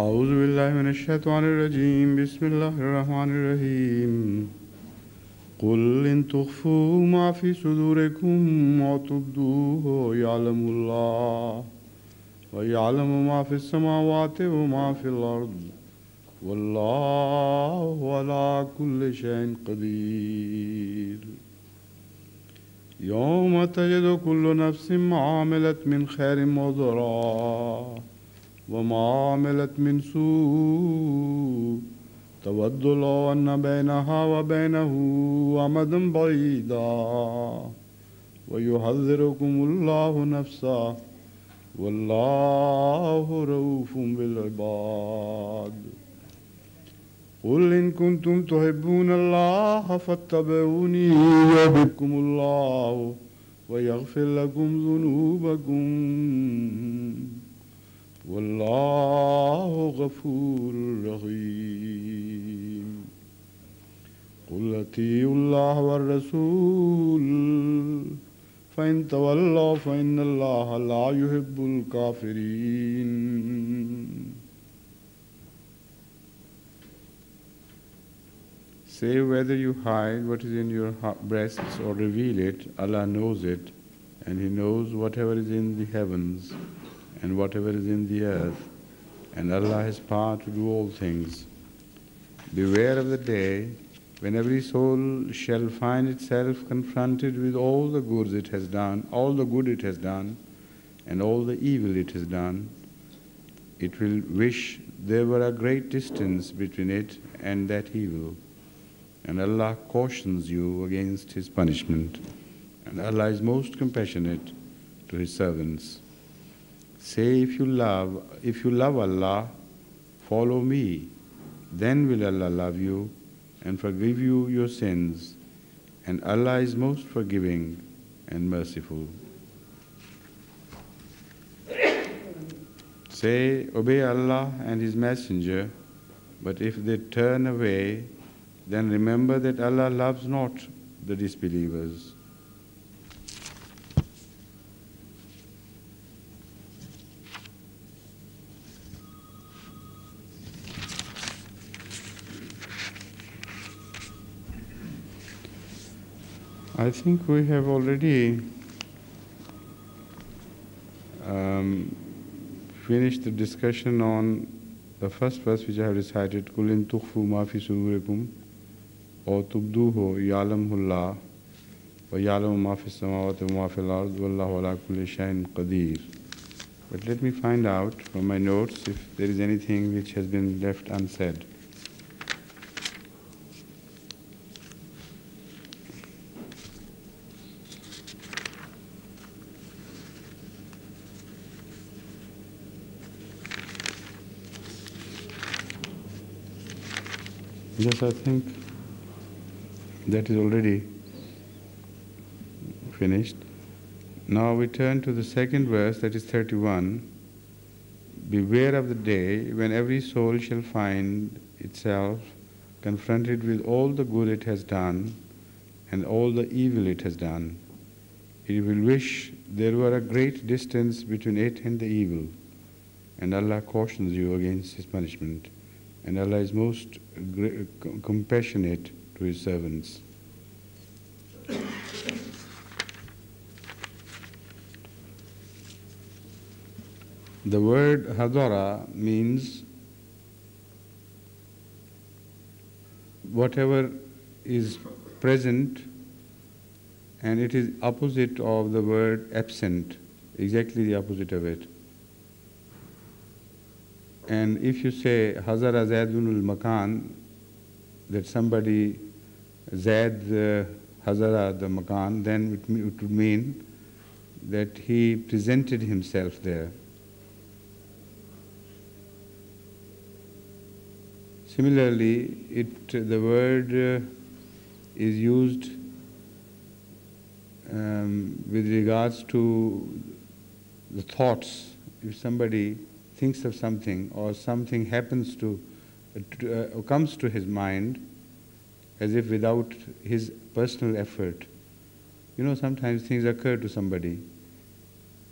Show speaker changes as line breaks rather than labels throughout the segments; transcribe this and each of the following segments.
اعوذ باللہ من الشیطان الرجیم بسم اللہ الرحمن الرحیم قل ان تخفوا ما فی صدورکم او یعلم اللہ ویعلم ما فی السماوات وما فی الارض واللہ علا کل شین قدیر یوم تجد کل نفس ما من خیر مضرہ وما عملت من سوء تود لو أن بينها وبينه أمدا بعيدا ويحذركم الله نفسه والله رؤوف بالعباد قل إن كنتم تحبون الله فاتبعوني يحببكم الله ويغفر لكم ذنوبكم والله غفور رحيم قل اطيعوا الله والرسول فإن تولوا فإن الله لا يحب الكافرين Say whether you hide what is in your breasts or reveal it, Allah knows it, and He knows whatever is in the heavens and whatever is in the earth, and Allah has power to do all things. Beware of the day when every soul shall find itself confronted with all the goods it has done, all the good it has done, and all the evil it has done. It will wish there were a great distance between it and that evil. And Allah cautions you against His punishment. And Allah is most compassionate to His servants. Say if you love, if you love Allah, follow me. Then will Allah love you and forgive you your sins. And Allah is most forgiving and merciful. Say, obey Allah and His Messenger, but if they turn away, then remember that Allah loves not the disbelievers. I think we have already um, finished the discussion on the first verse which I have recited, Kulin tukhfu ma fi sudurikum or tubduhu ya'lamullah wa ya'lamu ma fi samawati wa ma fi al-ard wallahu ala kulli qadir. But let me find out from my notes if there is anything which has been left unsaid. Yes, I think that is already finished. Now we turn to the second verse, that is 31. Beware of the day when every soul shall find itself confronted with all the good it has done and all the evil it has done. It will wish there were a great distance between it and the evil, and Allah cautions you against His punishment and Allah is most compassionate to His servants. The word hadara means whatever is present and it is opposite of the word absent, exactly the opposite of it. And if you say Hazara Zaidunul Makan, that somebody Zaid uh, Hazara the Makan, then it, it would mean that he presented himself there. Similarly, it, the word uh, is used um, with regards to the thoughts. If somebody thinks of something or something happens to, uh, comes to his mind as if without his personal effort. You know, sometimes things occur to somebody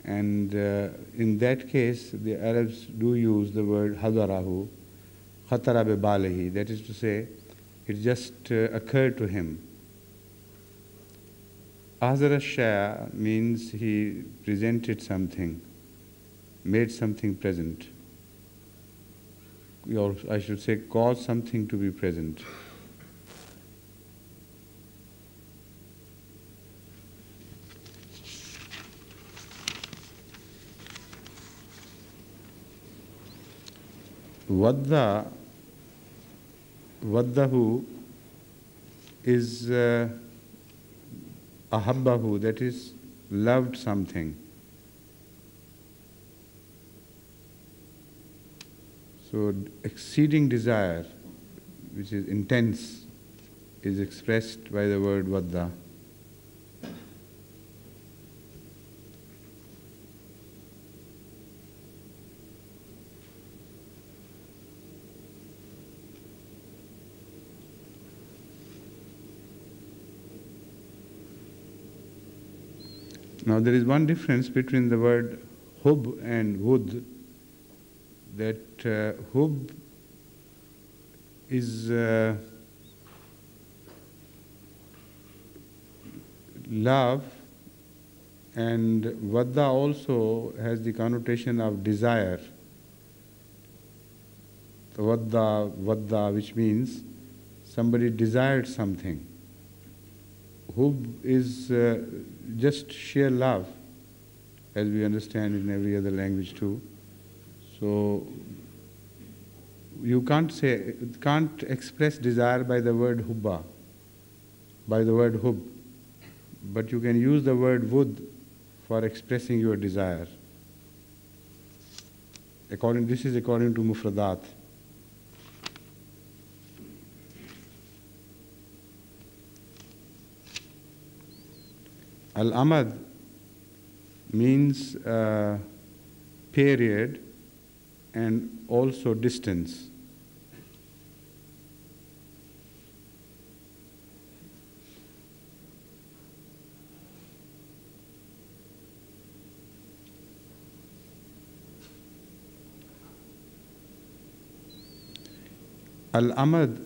And uh, in that case, the Arabs do use the word hadarahu, khatara balehi. That is to say, it just uh, occurred to him. Azara Shah means he presented something, made something present. Or I should say, caused something to be present. Vadda, Vaddahu is uh, ahabbahu, that is, loved something. So, exceeding desire, which is intense, is expressed by the word vadda. Now there is one difference between the word hub and wud. That uh, hub is uh, love and vada also has the connotation of desire. Vada vada, which means somebody desired something. Hub is uh, just sheer love, as we understand in every other language too. So you can't say, can't express desire by the word hubba, by the word hub, but you can use the word wud for expressing your desire. According, this is according to Mufradat. Al Amad means uh, period and also distance. Al Amad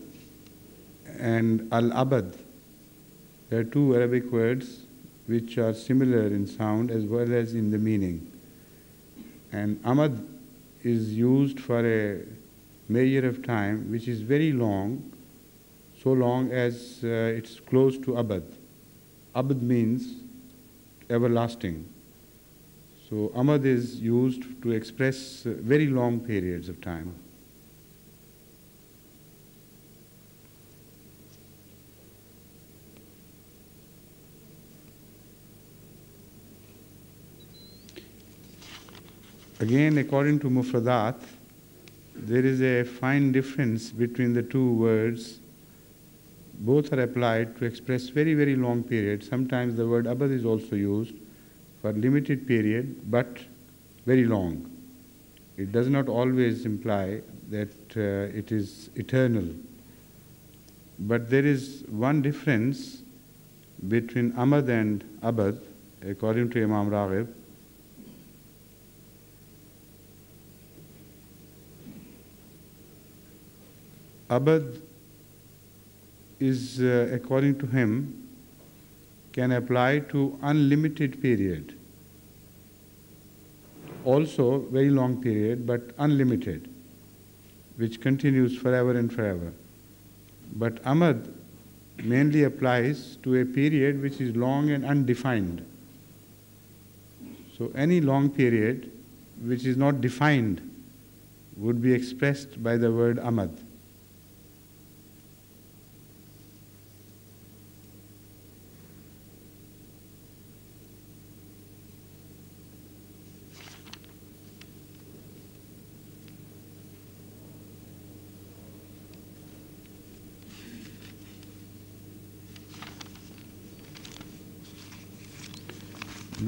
and Al Abad, they are two Arabic words which are similar in sound as well as in the meaning. And Amad is used for a measure of time which is very long, so long as uh, it's close to Abad. Abad means everlasting. So Amad is used to express uh, very long periods of time. Again, according to Mufradat, there is a fine difference between the two words. Both are applied to express very, very long periods. Sometimes the word abad is also used for limited period, but very long. It does not always imply that uh, it is eternal. But there is one difference between amad and abad, according to Imam Raghib. Abad is, uh, according to him, can apply to unlimited period. Also, very long period, but unlimited, which continues forever and forever. But Amad mainly applies to a period which is long and undefined. So, any long period which is not defined would be expressed by the word Amad.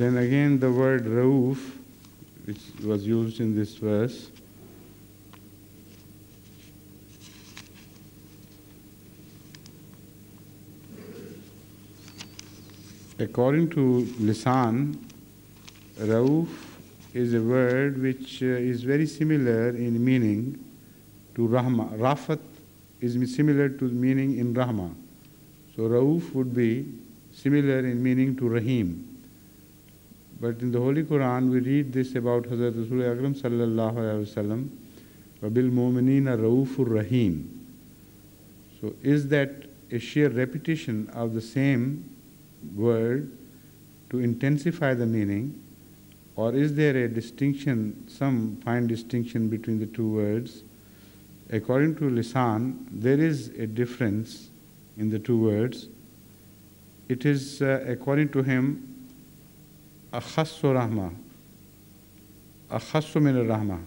Then again, the word Rauf, which was used in this verse, according to Lisan, Rauf is a word which uh, is very similar in meaning to Rahma. Rafat is similar to meaning in Rahma. So Rauf would be similar in meaning to Rahim. But in the Holy Quran, we read this about Hazrat Rasul Akram sallallahu alaihi wasallam, Rabil Muminina Raufur Rahim. So is that a sheer repetition of the same word to intensify the meaning, or is there a distinction, some fine distinction between the two words? According to Lisan, there is a difference in the two words. It is, uh, according to him, akhassu rahma, akhassu min rahma.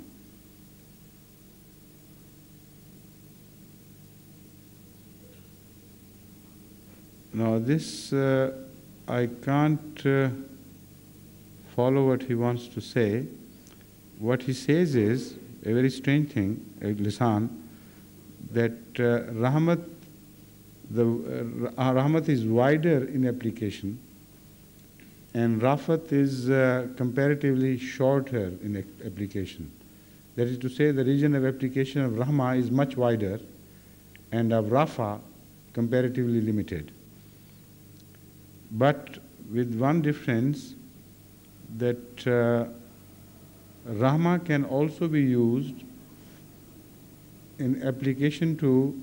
Now, this uh, I can't. Uh, follow what he wants to say, what he says is a very strange thing, lisan, that uh, rahmat, the uh, rahmat is wider in application, and rafat is uh, comparatively shorter in application. That is to say, the region of application of rahma is much wider, and of rafa comparatively limited. But with one difference, that uh, Rahma can also be used in application to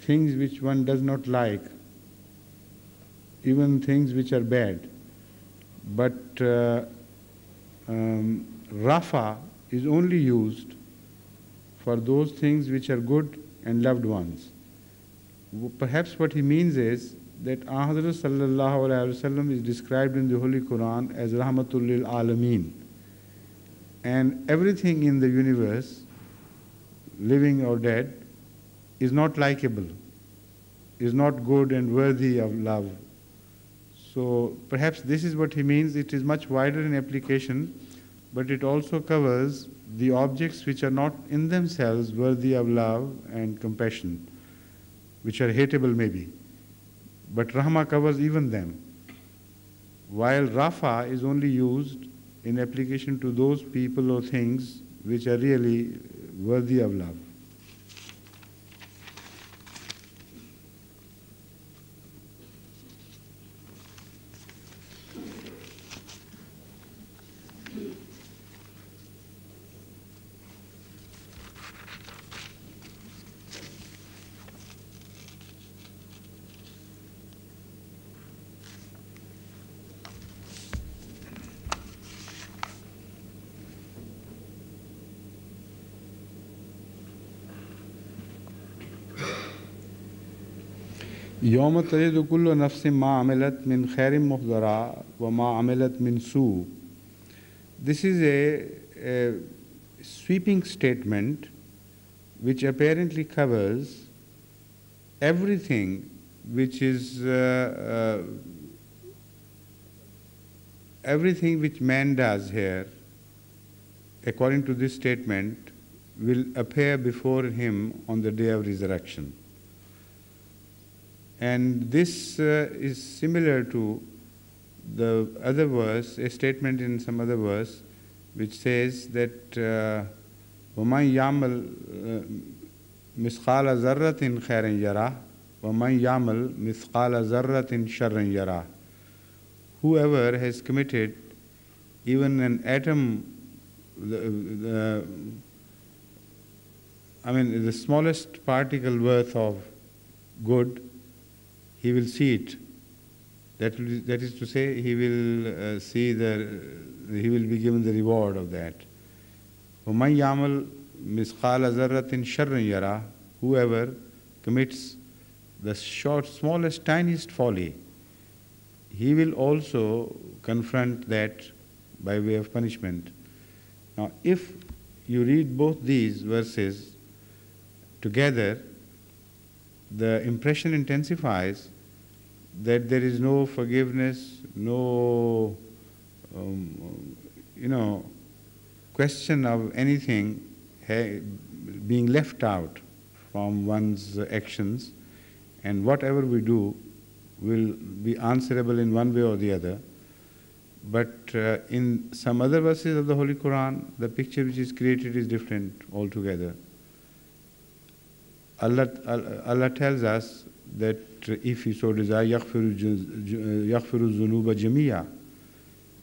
things which one does not like, even things which are bad. But uh, um, Rafa is only used for those things which are good and loved ones. Perhaps what he means is that Ahadra is described in the Holy Quran as Rahmatul lil Alameen. And everything in the universe, living or dead, is not likable, is not good and worthy of love. So perhaps this is what he means. It is much wider in application, but it also covers the objects which are not in themselves worthy of love and compassion, which are hateable maybe. But Rahma covers even them. While Rafa is only used in application to those people or things which are really worthy of love. This is a sweeping statement which apparently covers everything which is uh, uh, everything which man does here according to this statement will appear before him on the day of resurrection. and this uh, is similar to the other verse, a statement in some other verse, which says that وَمَنْ يَعْمَلْ مِثْقَالَ ذَرَّةٍ خَيْرًا يَرَهُ وَمَنْ يَعْمَلْ مِثْقَالَ ذَرَّةٍ شَرًّا يَرَهُ Whoever has committed even an atom, the, the, I mean the smallest particle worth of good, he will see it. That, will, that is to say, he will uh, see the, he will be given the reward of that. وَمَنْ يَعْمَلْ مِثْقَالَ ذَرَّةٍ شَرًّا يَرَى Whoever commits the short, smallest, tiniest folly, he will also confront that by way of punishment. Now, if you read both these verses together, the impression intensifies that there is no forgiveness, no, um, you know, question of anything being left out from one's actions, and whatever we do will be answerable in one way or the other. But uh, in some other verses of the Holy Quran, the picture which is created is different altogether. Allah, Allah tells us that if He so desire, يَغْفِرُ الذُّنُوبَ جَمِيعًا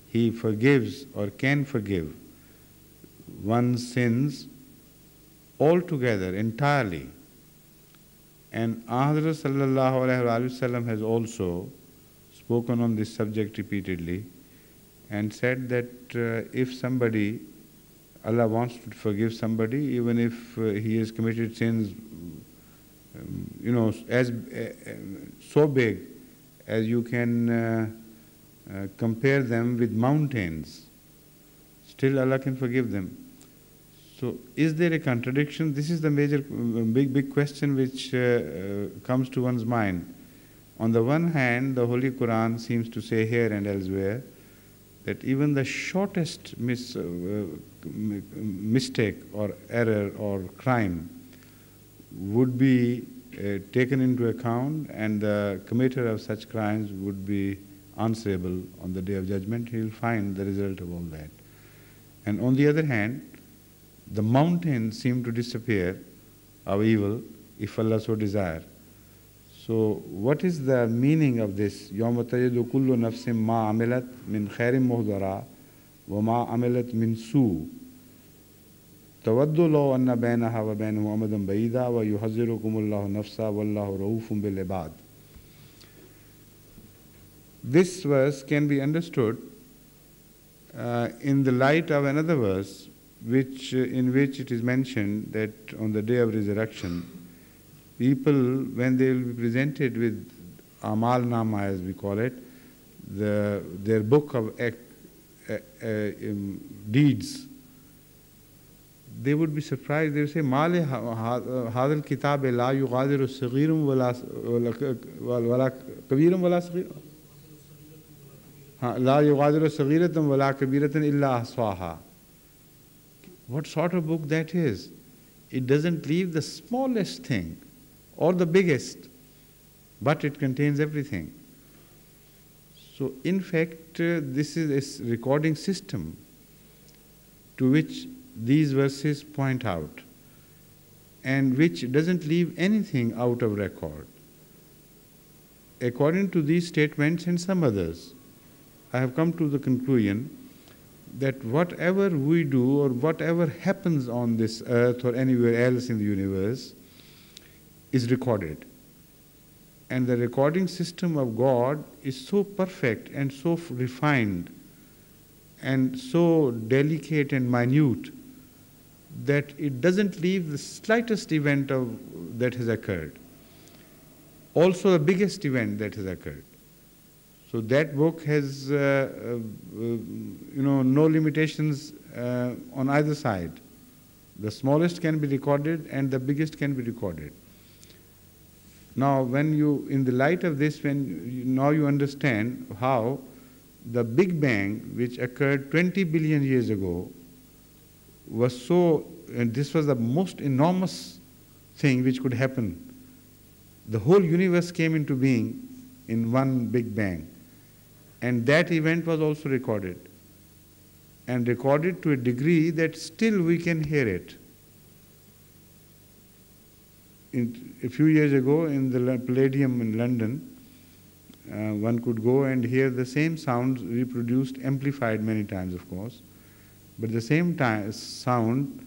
He forgives or can forgive one's sins altogether, entirely. And Ahadra sallallahu alayhi wasallam has also spoken on this subject repeatedly and said that uh, if somebody, Allah wants to forgive somebody, even if uh, he has committed sins, um, you know, as uh, so big as you can uh, compare them with mountains, still Allah can forgive them. So, is there a contradiction? This is the major, uh, big, big question which comes to one's mind. On the one hand, the Holy Quran seems to say here and elsewhere that even the shortest mis, uh, mistake or error or crime would be uh, taken into account and the committer of such crimes would be answerable on the day of judgment. He will find the result of all that. And on the other hand, the mountains seem to disappear of evil if Allah so desire. So, what is the meaning of this? يوم تجد كل نفس ما عملت من خير مهدرا وما عملت من سوء تود لو أن بينها وبينه أمدا بعيدا ويحذركم الله نفسا والله رؤوف بالعباد. This verse can be understood uh, in the light of another verse which, uh, in which it is mentioned that on the day of resurrection, people, when they will be presented with Amal Nama, as we call it, the, their book of uh, uh, um, deeds, they would be surprised. They would say, "Male hadal kitab la yughadiru saghirum wala wala kabirum wala saghir." لا يغادر صغيرة ولا كبيرة إلا أحصاها what sort of book that is. It doesn't leave the smallest thing or the biggest, but it contains everything. So, in fact, uh, this is a recording system to which these verses point out and which doesn't leave anything out of record. According to these statements and some others, I have come to the conclusion that whatever we do or whatever happens on this earth or anywhere else in the universe is recorded. And the recording system of God is so perfect and so refined and so delicate and minute that it doesn't leave the slightest event of, that has occurred. Also, the biggest event that has occurred. So that book has, uh, uh, you know, no limitations uh, on either side. The smallest can be recorded and the biggest can be recorded. Now, when you, in the light of this, when you, now you understand how the Big Bang, which occurred 20 billion years ago, was so, and this was the most enormous thing which could happen. The whole universe came into being in one Big Bang. And that event was also recorded. And recorded to a degree that still we can hear it. In, a few years ago in the Palladium in London, uh, one could go and hear the same sounds reproduced, amplified many times, of course, but the same time, sound,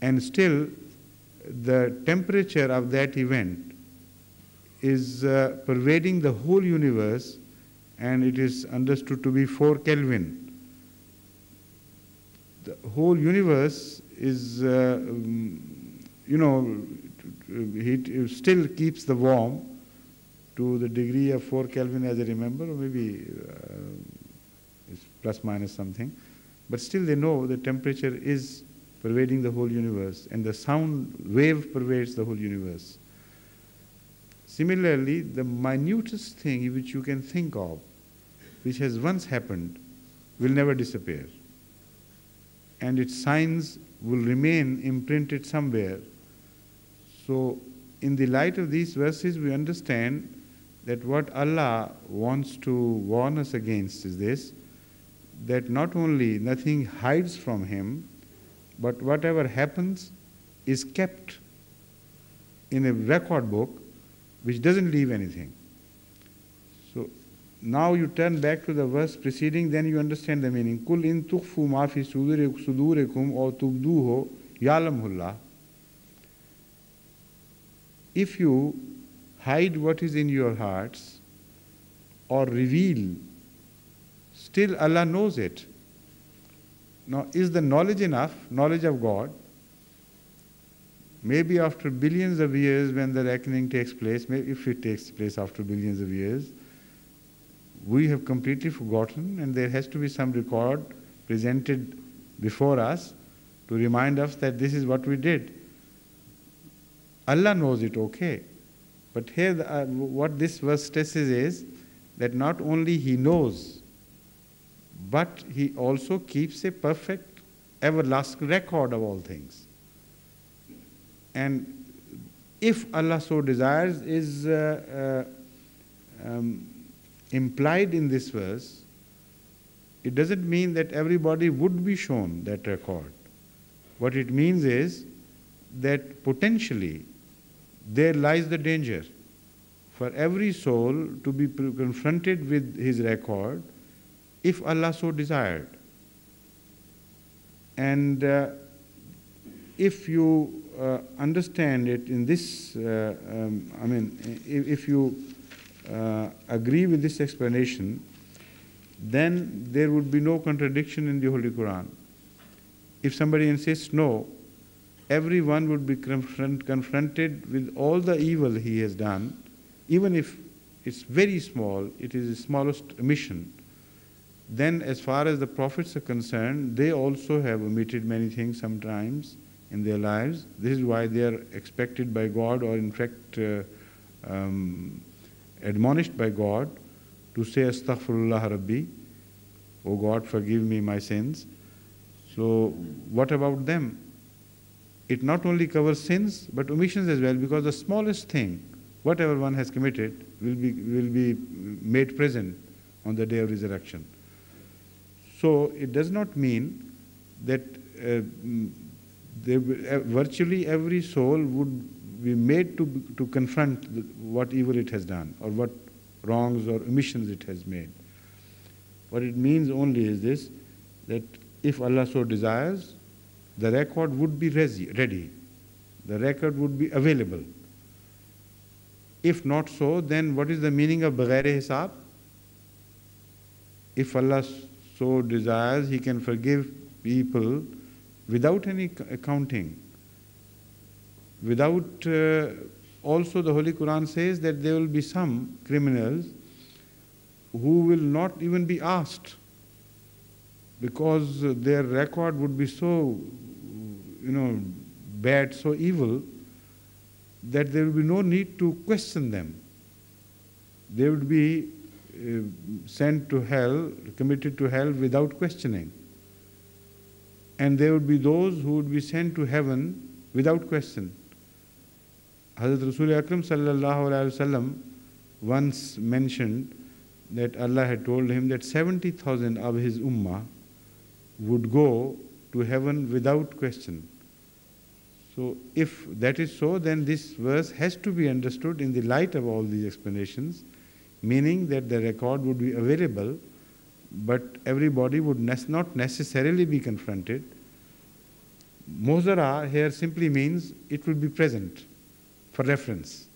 and still the temperature of that event is uh, pervading the whole universe and it is understood to be 4 Kelvin. The whole universe is, uh, you know, it still keeps the warm to the degree of 4 Kelvin as I remember, or maybe uh, it's plus minus something. But still they know the temperature is pervading the whole universe and the sound wave pervades the whole universe. Similarly, the minutest thing which you can think of which has once happened will never disappear. And its signs will remain imprinted somewhere. So, in the light of these verses, we understand that what Allah wants to warn us against is this that not only nothing hides from him, but whatever happens is kept in a record book which doesn't leave anything. So now you turn back to the verse preceding, then you understand the meaning. Kul in tukhfu ma fi sudurikum or tubduho yalamullah. If you hide what is in your hearts or reveal, still Allah knows it. Now, is the knowledge enough, knowledge of God? Maybe after billions of years, when the reckoning takes place, maybe if it takes place after billions of years, we have completely forgotten, and there has to be some record presented before us to remind us that this is what we did. Allah knows it okay. But here, the, uh, what this verse stresses is that not only He knows, but He also keeps a perfect, everlasting record of all things. And if Allah so desires, is uh, uh, um, implied in this verse, it doesn't mean that everybody would be shown that record. What it means is that potentially there lies the danger for every soul to be confronted with his record if Allah so desired. And uh, if you uh, understand it in this, uh, um, I mean, if, if you uh, agree with this explanation, then there would be no contradiction in the Holy Quran. If somebody insists no, everyone would be confront, confronted with all the evil he has done, even if it's very small, it is the smallest omission. Then, as far as the prophets are concerned, they also have omitted many things sometimes in their lives. This is why they are expected by God, or in fact, uh, um, admonished by God to say Astaghfirullah Rabbi, O God, forgive me my sins. So, what about them? It not only covers sins but omissions as well, because the smallest thing, whatever one has committed, will be, will be made present on the day of resurrection. So, it does not mean that uh, they, uh, virtually every soul would be made to, to confront the, what evil it has done or what wrongs or omissions it has made. What it means only is this that if Allah so desires, the record would be ready, the record would be available. If not so, then what is the meaning of Baghair Hisab? If Allah so desires, He can forgive people without any accounting without uh, also the Holy Quran says that there will be some criminals who will not even be asked because their record would be so, you know, bad, so evil that there will be no need to question them. They would be Uh, sent to hell, committed to hell without questioning. And there would be those who would be sent to heaven without question. Hazrat Rasul Akram sallallahu alayhi wasallam once mentioned that Allah had told him that 70,000 of his ummah would go to heaven without question. So, if that is so, then this verse has to be understood in the light of all these explanations, meaning that the record would be available, but everybody would not necessarily be confronted. Mozara here simply means it will be present for reference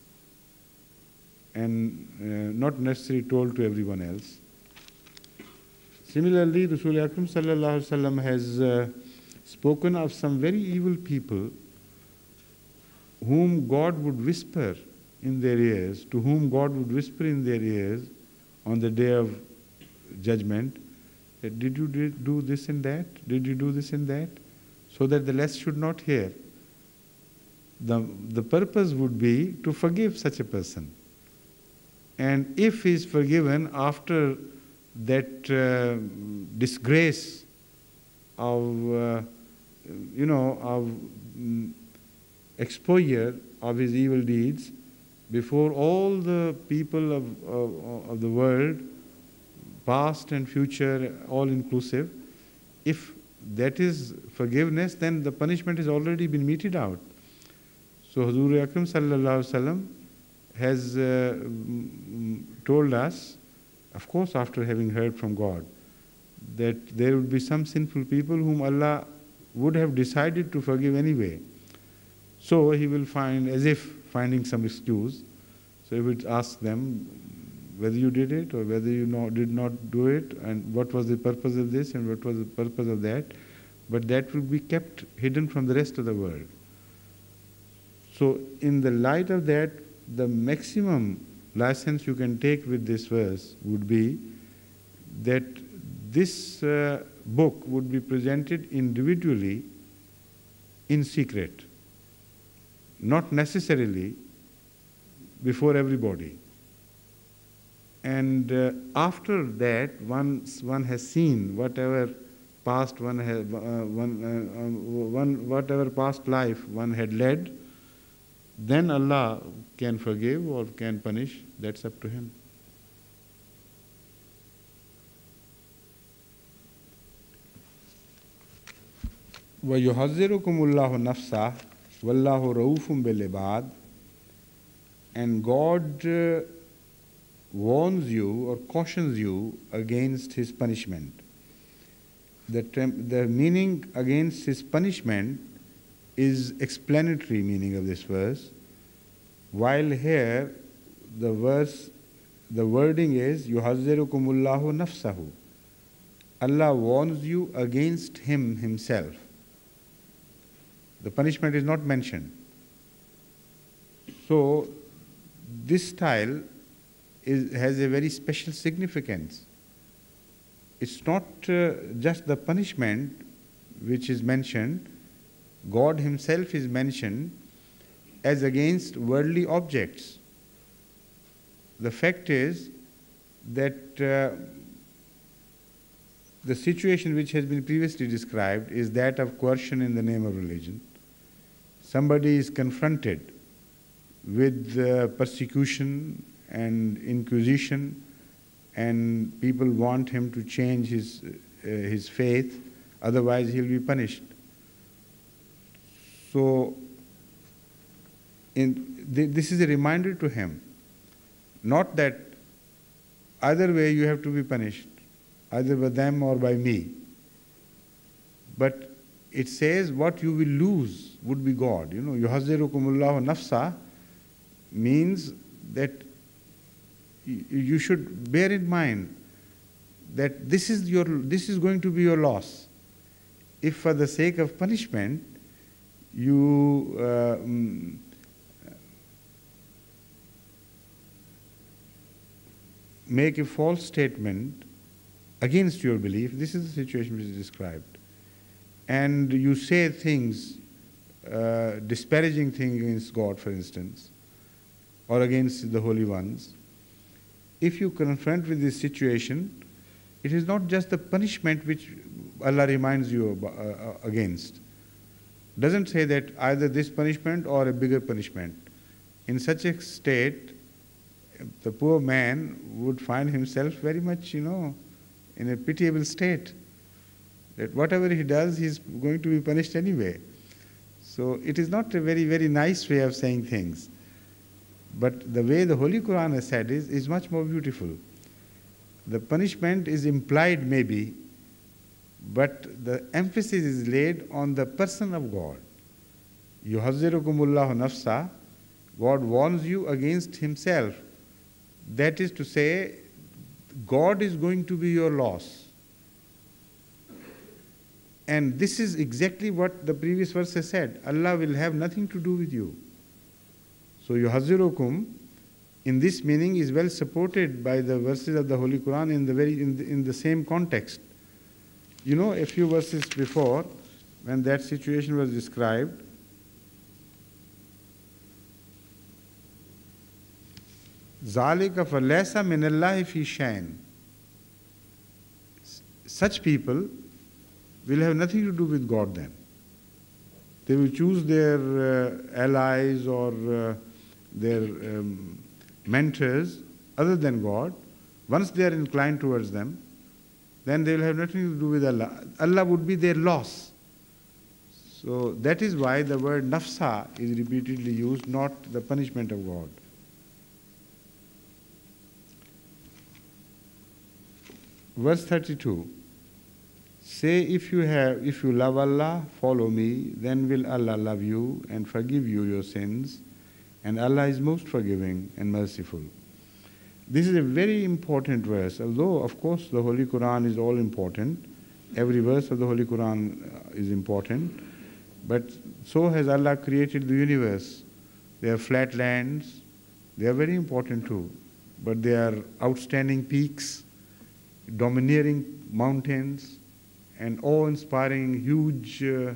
and uh, not necessarily told to everyone else. Similarly, Rasul Akram sallallahu has uh, spoken of some very evil people whom God would whisper in their ears, to whom God would whisper in their ears on the day of judgment, that did you do this and that? Did you do this and that? So that the less should not hear the, the purpose would be to forgive such a person. And if he is forgiven after that uh, disgrace of, uh, you know, of mm, exposure of his evil deeds before all the people of, of, of the world, past and future, all inclusive. If that is forgiveness, then the punishment has already been meted out. So Hazur Akram sallallahu has uh, told us, of course, after having heard from God, that there would be some sinful people whom Allah would have decided to forgive anyway. So he will find, as if finding some excuse, so he would ask them whether you did it or whether you did not do it and what was the purpose of this and what was the purpose of that. But that will be kept hidden from the rest of the world. So, in the light of that, the maximum license you can take with this verse would be that this uh, book would be presented individually in secret, not necessarily before everybody. And uh, after that, once one has seen whatever past one has, uh, one, uh, um, one, whatever past life one had led, then Allah can forgive or can punish. That's up to Him. وَيُحَذِّرُكُمُ اللَّهُ نَفْسَهُ وَاللَّهُ رَؤُوفٌ بِالْعِبَادِ And God uh, warns you or cautions you against His punishment. The, the meaning against His punishment is explanatory meaning of this verse, while here the verse, the wording is يُحَذِّرُكُمُ اللَّهُ نَفْسَهُ Allah warns you against Him Himself. The punishment is not mentioned. So, this style is, has a very special significance. It's not uh, just the punishment which is mentioned, God Himself is mentioned as against worldly objects. The fact is that uh, the situation which has been previously described is that of coercion in the name of religion somebody is confronted with uh, persecution and inquisition and people want him to change his, uh, his faith, otherwise he'll be punished. So, in, th- this is a reminder to him, not that either way you have to be punished, either by them or by me, but it says what you will lose would be God. You know, yuhazirukumullahu nafsa means that you should bear in mind that this is your this is going to be your loss. If for the sake of punishment you uh, mm, make a false statement against your belief, this is the situation which is described and you say things, uh, disparaging thing against God, for instance, or against the holy ones, if you confront with this situation, it is not just the punishment which Allah reminds you about, uh, uh, against. Doesn't say that either this punishment or a bigger punishment. In such a state, the poor man would find himself very much, you know, in a pitiable state that whatever he does, he's going to be punished anyway. So it is not a very, very nice way of saying things. But the way the Holy Quran has said is, is much more beautiful. The punishment is implied, maybe, but the emphasis is laid on the person of God. Yuhazirukumullahu nafsa, God warns you against Himself. That is to say, God is going to be your loss. And this is exactly what the previous verse has said. Allah will have nothing to do with you. So yuhazirukum in this meaning is well supported by the verses of the Holy Quran in the very in the, in the same context. You know, a few verses before, when that situation was described, ذَلِكَ فَلَيْسَ مِنَ اللَّهِ فِي شَيْءٍ Such people will have nothing to do with God then. They will choose their uh, allies or uh, their um, mentors other than God, Once they are inclined towards them, then they will have nothing to do with Allah. Allah would be their loss. So that is why the word nafsa is repeatedly used, not the punishment of God. Verse 32 Say if you have if you love Allah, follow me, then will Allah love you and forgive you your sins, and Allah is most forgiving and merciful. This is a very important verse, although of course the Holy Quran is all important. Every verse of the Holy Quran uh, is important, but so has Allah created the universe. There are flat lands, they are very important too, but they are outstanding peaks domineering mountains and awe-inspiring huge uh,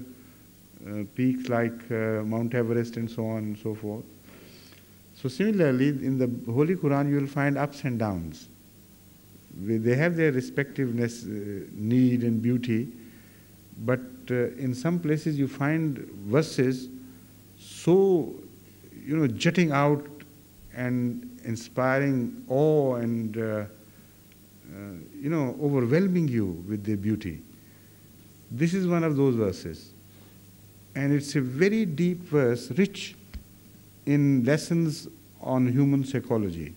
uh, peaks like uh, Mount Everest and so on and so forth. So similarly, in the Holy Quran, you will find ups and downs. They have their respectiveness, need and beauty, but in some places you find verses so, you know, jutting out and inspiring awe and uh, uh, you know, overwhelming you with their beauty. This is one of those verses. And it's a very deep verse, rich in lessons on human psychology.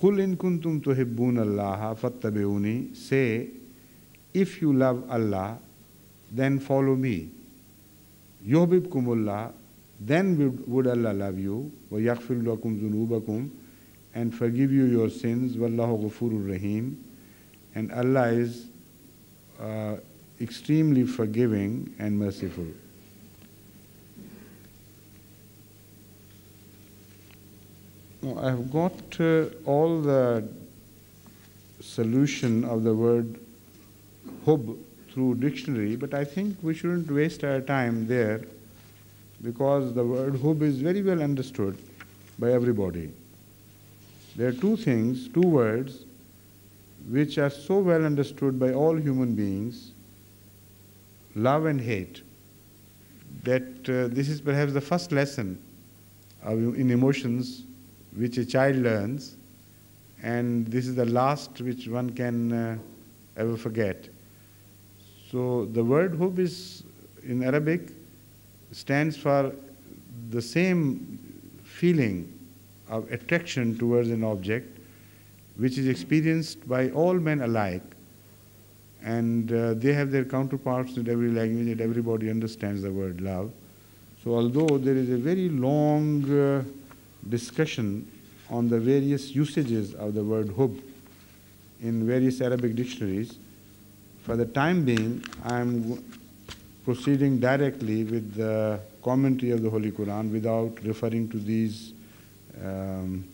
Qul in kuntum tuhibbun Allah fattabi'uni. Say, if you love Allah, then follow me. Yuhbibkumullah, then would Allah love you. Wa yaghfir lakum dhunubakum and forgive you your sins. Wallahu ghafurur rahim. And Allah is extremely forgiving and merciful. Now, I have got uh, all the solution of the word hub through dictionary, but I think we shouldn't waste our time there because the word hub is very well understood by everybody. There are two things, two words, which are so well understood by all human beings love and hate that uh, this is perhaps the first lesson in emotions which a child learns, and this is the last which one can uh, ever forget. So the word hub is in Arabic stands for the same feeling of attraction towards an object which is experienced by all men alike and uh, they have their counterparts in every language and everybody understands the word love. So although there is a very long uh, discussion on the various usages of the word hub in various Arabic dictionaries, for the time being I am proceeding directly with the commentary of the Holy Quran without referring to these um,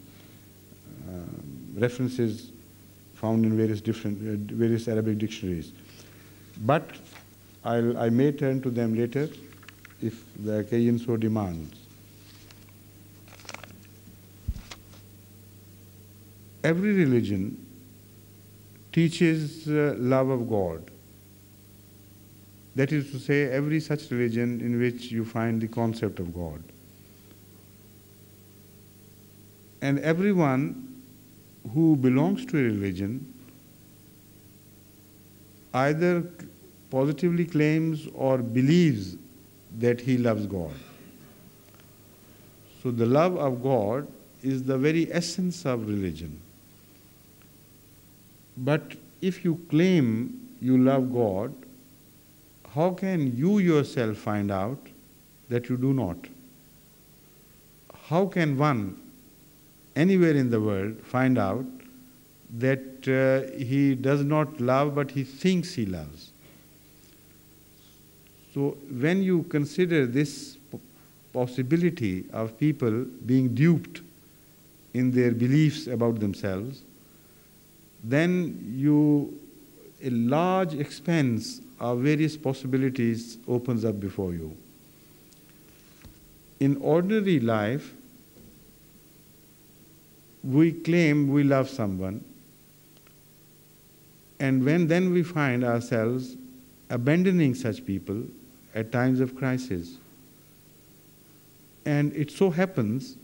uh, references found in various different uh, various Arabic dictionaries. But I'll, I may turn to them later if the occasion so demands. Every religion teaches uh, love of God. That is to say, every such religion in which you find the concept of God. And everyone who belongs to a religion either positively claims or believes that he loves God. So the love of God is the very essence of religion. But if you claim you love God, how can you yourself find out that you do not? How can one anywhere in the world find out that uh, he does not love but he thinks he loves. So when you consider this possibility of people being duped in their beliefs about themselves, then you a large expanse of various possibilities opens up before you. In ordinary life, we claim we love someone, and when then we find ourselves abandoning such people at times of crisis. And it so happens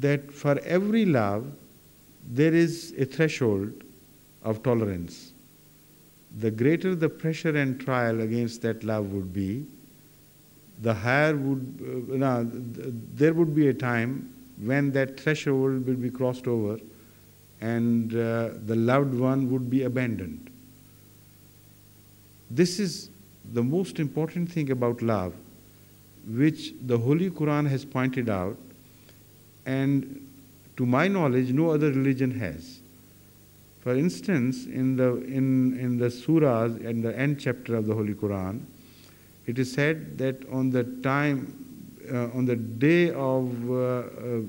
that for every love, there is a threshold of tolerance. The greater the pressure and trial against that love would be, the higher would, uh, no, there would be a time when that threshold will be crossed over and uh, the loved one would be abandoned. This is the most important thing about love, which the Holy Quran has pointed out, and to my knowledge, no other religion has. For instance, in the, in, in the surahs, in the end chapter of the Holy Quran, it is said that on the time, on the day of, uh, uh,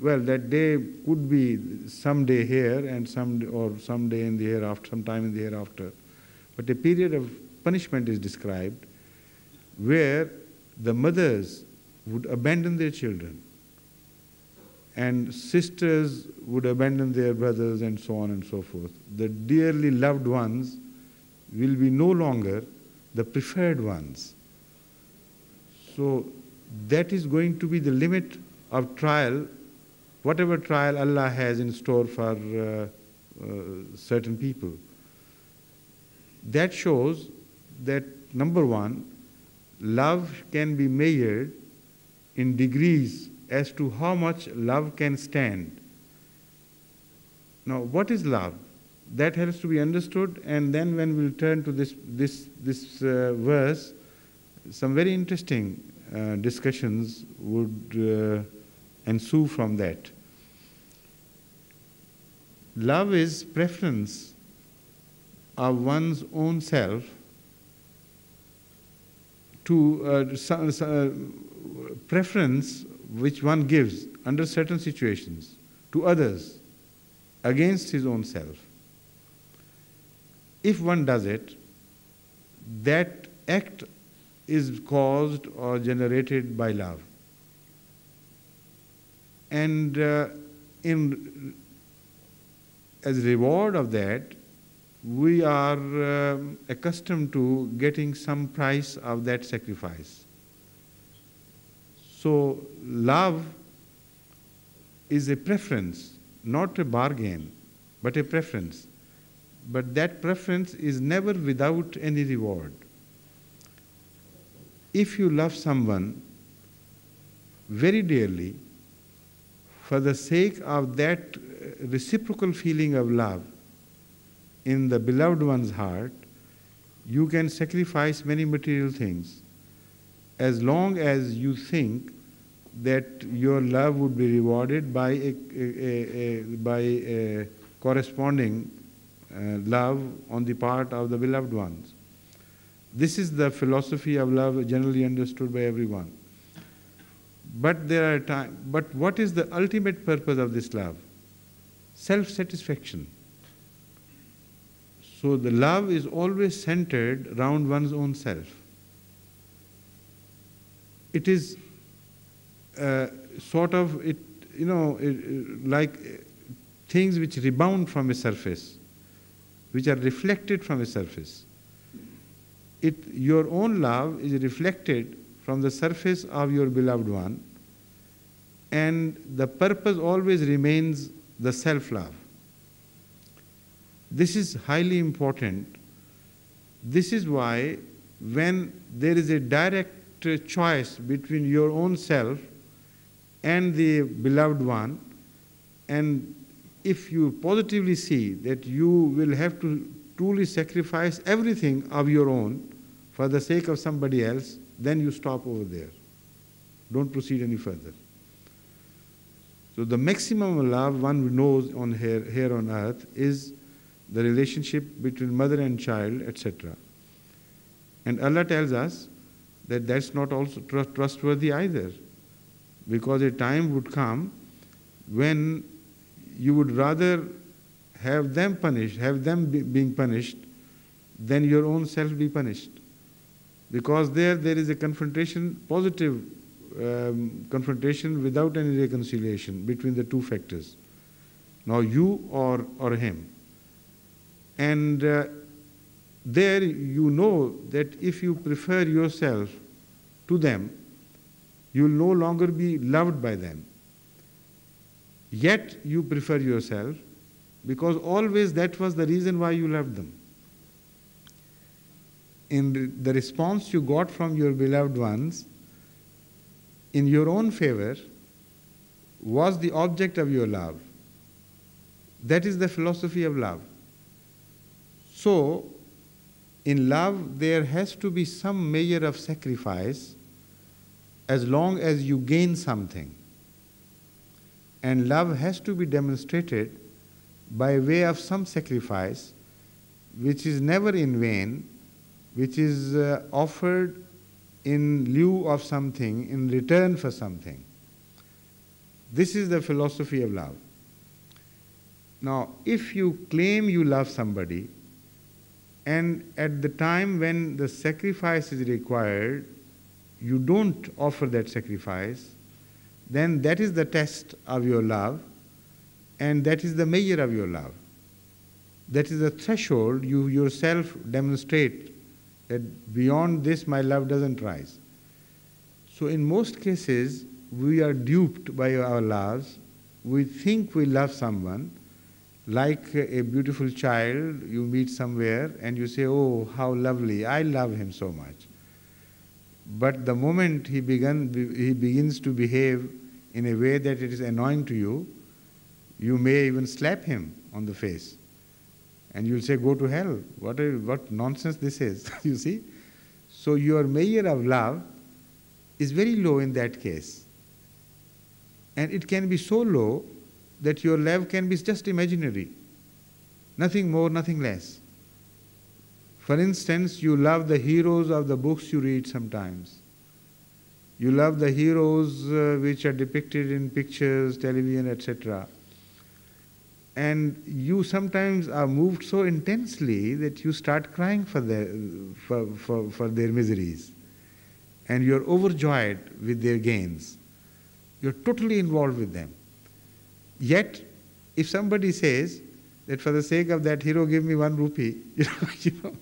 well, that day could be some day here and some, or some day in the hereafter, some time in the hereafter. But a period of punishment is described where the mothers would abandon their children and sisters would abandon their brothers and so on and so forth. The dearly loved ones will be no longer the preferred ones. So that is going to be the limit of trial, whatever trial Allah has in store for uh, uh, certain people. That shows that number one, love can be measured in degrees as to how much love can stand. Now, what is love? That has to be understood, and then when we'll turn to this, this, this uh, verse, some very interesting uh, discussions would uh, ensue from that. Love is preference of one's own self to uh, preference which one gives under certain situations to others against his own self. If one does it, that act is caused or generated by love. And uh, in, as reward of that, we are uh, accustomed to getting some price of that sacrifice. So, love is a preference, not a bargain, but a preference. But that preference is never without any reward. If you love someone very dearly, for the sake of that reciprocal feeling of love in the beloved one's heart, you can sacrifice many material things as long as you think that your love would be rewarded by a, a, a by a corresponding uh, love on the part of the beloved ones. This is the philosophy of love generally understood by everyone. But there are time, but what is the ultimate purpose of this love? Self-satisfaction. So the love is always centered around one's own self it is uh, sort of it, you know, it, like things which rebound from a surface, which are reflected from a surface. It, your own love is reflected from the surface of your beloved one, and the purpose always remains the self love. This is highly important. This is why, when there is a direct choice between your own self and the beloved one, and if you positively see that you will have to truly sacrifice everything of your own for the sake of somebody else, then you stop over there. Don't proceed any further. So the maximum love one knows on here, here on earth is the relationship between mother and child, etc. And Allah tells us that that's not also trustworthy either. Because a time would come when you would rather have them punished, have them be being punished, then your own self be punished. Because there, there is a confrontation, positive um, confrontation without any reconciliation between the two factors. Now you or, or him. And uh, there you know that if you prefer yourself to them, you will no longer be loved by them.
Yet you prefer yourself because always that was the reason why you loved them. In the response you got from your beloved ones, in your own favor, was the object of your love. That is the philosophy of love. So, in love, there has to be some measure of sacrifice as long as you gain something. And love has to be demonstrated by way of some sacrifice which is never in vain, which is uh, offered in lieu of something, in return for something. This is the philosophy of love. Now, if you claim you love somebody, and at the time when the sacrifice is required, you don't offer that sacrifice, then that is the test of your love, and that is the measure of your love. That is the threshold you yourself demonstrate that beyond this my love doesn't rise. So, in most cases, we are duped by our loves. We think we love someone, like a beautiful child you meet somewhere and you say, Oh, how lovely, I love him so much. But the moment he, he begins to behave in a way that it is annoying to you, you may even slap him on the face. And you'll say, Go to hell. What, what nonsense this is, you see? So your measure of love is very low in that case. And it can be so low that your love can be just imaginary. Nothing more, nothing less. For instance, you love the heroes of the books you read sometimes. You love the heroes uh, which are depicted in pictures, television, etc. And you sometimes are moved so intensely that you start crying for their, for, for, for their miseries. And you're overjoyed with their gains. You're totally involved with them. Yet, if somebody says that for the sake of that hero, give me one rupee, you know, you know,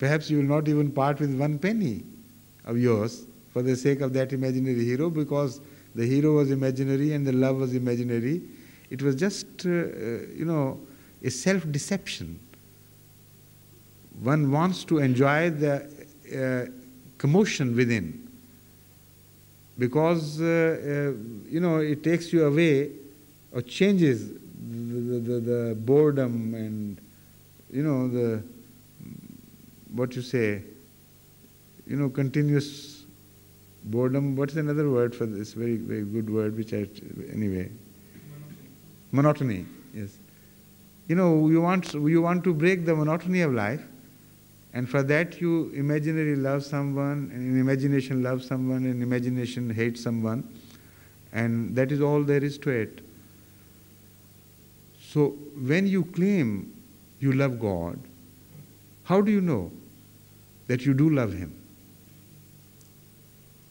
perhaps you will not even part with one penny of yours for the sake of that imaginary hero because the hero was imaginary and the love was imaginary. It was just, uh, uh you know, a self deception. One wants to enjoy the uh, commotion within because, uh, uh you know, it takes you away or changes the, the, the, boredom and, you know, the, what you say, you know, continuous boredom. What's another word for this? Very, very good word, which I, anyway. Monotony, yes. You know, you want, you want to break the monotony of life, and for that you imaginary love someone, and in imagination love someone, and imagination hate someone, and that is all there is to it. So when you claim you love God, how do you know that you do love Him?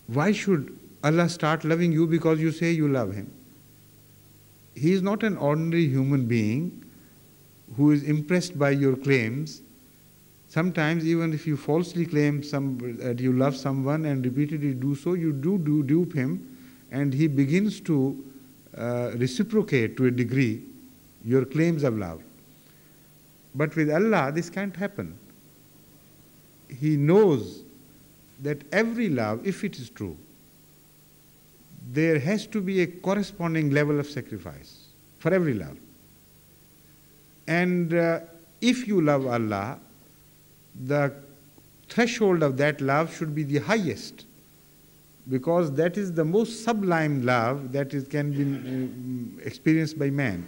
Why should Allah start loving you because you say you love Him? He is not an ordinary human being who is impressed by your claims. Sometimes, even if you falsely claim some, that you love someone and repeatedly do so, you do, do dupe him, and he begins to uh, reciprocate to a degree your claims of love. But with Allah, this can't happen. He knows that every love, if it is true, there has to be a corresponding level of sacrifice for every love. And uh, if you love Allah, the threshold of that love should be the highest because that is the most sublime love that is, can be uh, experienced by man.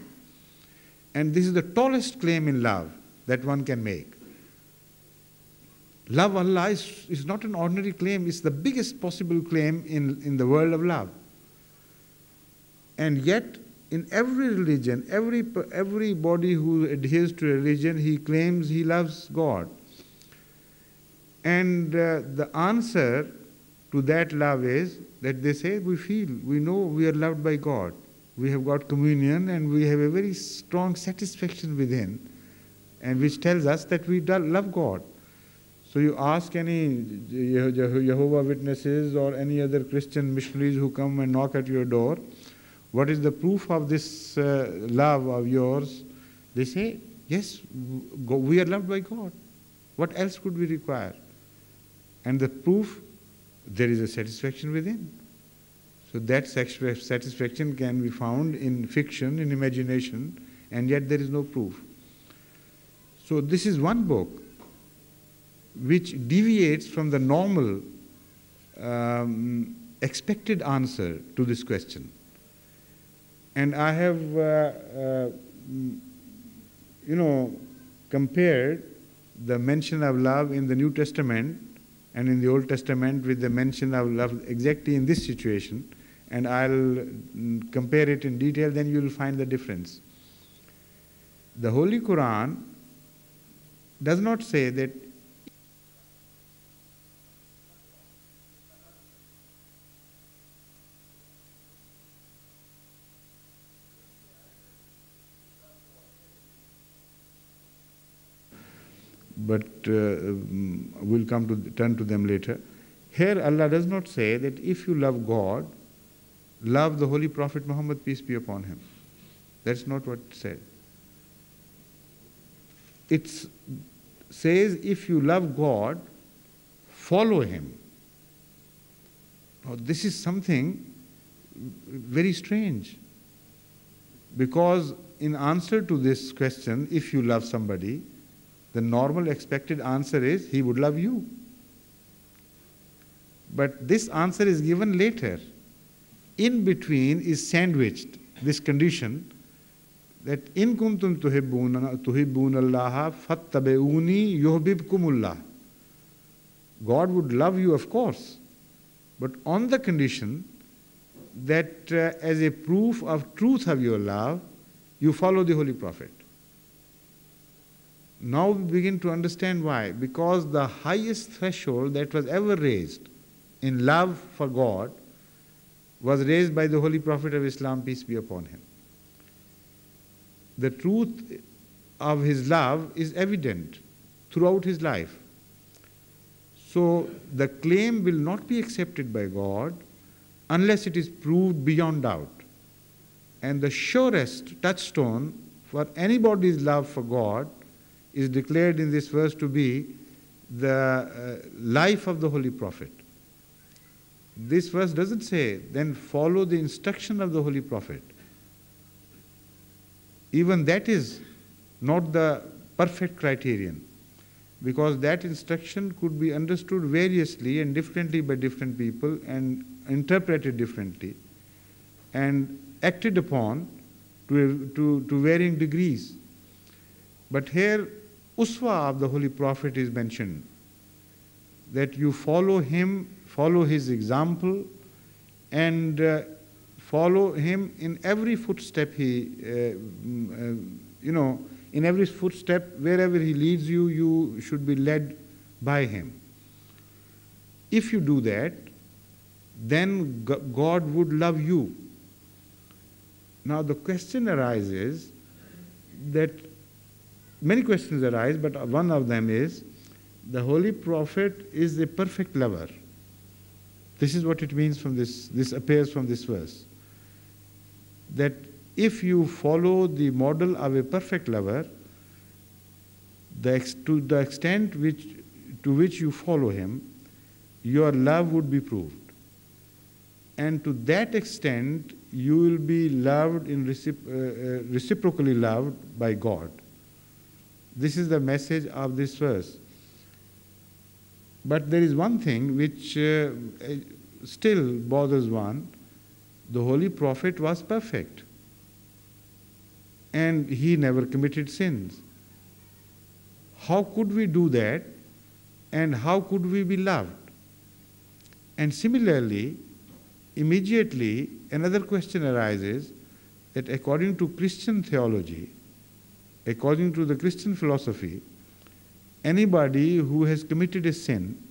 And this is the tallest claim in love that one can make. Love Allah is, is not an ordinary claim, it's the biggest possible claim in, in the world of love. And yet, in every religion, every, everybody who adheres to religion, he claims he loves God. And uh, the answer to that love is that they say, we feel, we know we are loved by God we have got communion and we have a very strong satisfaction within, and which tells us that we love God. So you ask any Jehovah Witnesses or any other Christian missionaries who come and knock at your door, What is the proof of this uh, love of yours? They say, Yes, we are loved by God. What else could we require? And the proof, there is a satisfaction within. So that satisfaction can be found in fiction, in imagination, and yet there is no proof. So this is one book which deviates from the normal um, expected answer to this question. And I have, uh, uh, you know, compared the mention of love in the New Testament and in the Old Testament with the mention of love exactly in this situation, and I'll mm, compare it in detail, then you will find the difference. The Holy Quran does not say that but uh, we'll come to turn to them later. Here, Allah does not say that if you love God, love the Holy Prophet Muhammad, peace be upon him. That's not what it said. It says if you love God, follow him. Now, this is something very strange because, in answer to this question, if you love somebody, the normal expected answer is he would love you. But this answer is given later. In between is sandwiched this condition that in kuntum tuhibbun Allah fattabi'uni yuhibbukumullah. God would love you, of course, but on the condition that uh, as a proof of truth of your love, you follow the Holy Prophet. Now we begin to understand why. Because the highest threshold that was ever raised in love for God was raised by the Holy Prophet of Islam, peace be upon him. The truth of his love is evident throughout his life. So the claim will not be accepted by God unless it is proved beyond doubt. And the surest touchstone for anybody's love for God is declared in this verse to be the uh, life of the Holy Prophet. This verse doesn't say, then follow the instruction of the Holy Prophet. Even that is not the perfect criterion, because that instruction could be understood variously and differently by different people and interpreted differently and acted upon to, to, to varying degrees. But here, uswa of the Holy Prophet is mentioned that you follow him, follow his example, and uh, follow him in every footstep he, uh, mm, uh, you know, in every footstep, wherever he leads you, you should be led by him. If you do that, then God would love you. Now the question arises that many questions arise, but one of them is the Holy Prophet is a perfect lover. This is what it means from this, this appears from this verse. That if you follow the model of a perfect lover, the ex, to the extent which, to which you follow him, your love would be proved. And to that extent, you will be loved in recipro- uh, uh, reciprocally loved by God. This is the message of this verse. But there is one thing which uh, still bothers one. The Holy Prophet was perfect. And he never committed sins. How could we do that? And how could we be loved? And similarly, immediately another question arises that according to Christian theology, according to the Christian philosophy, anybody who has committed a sin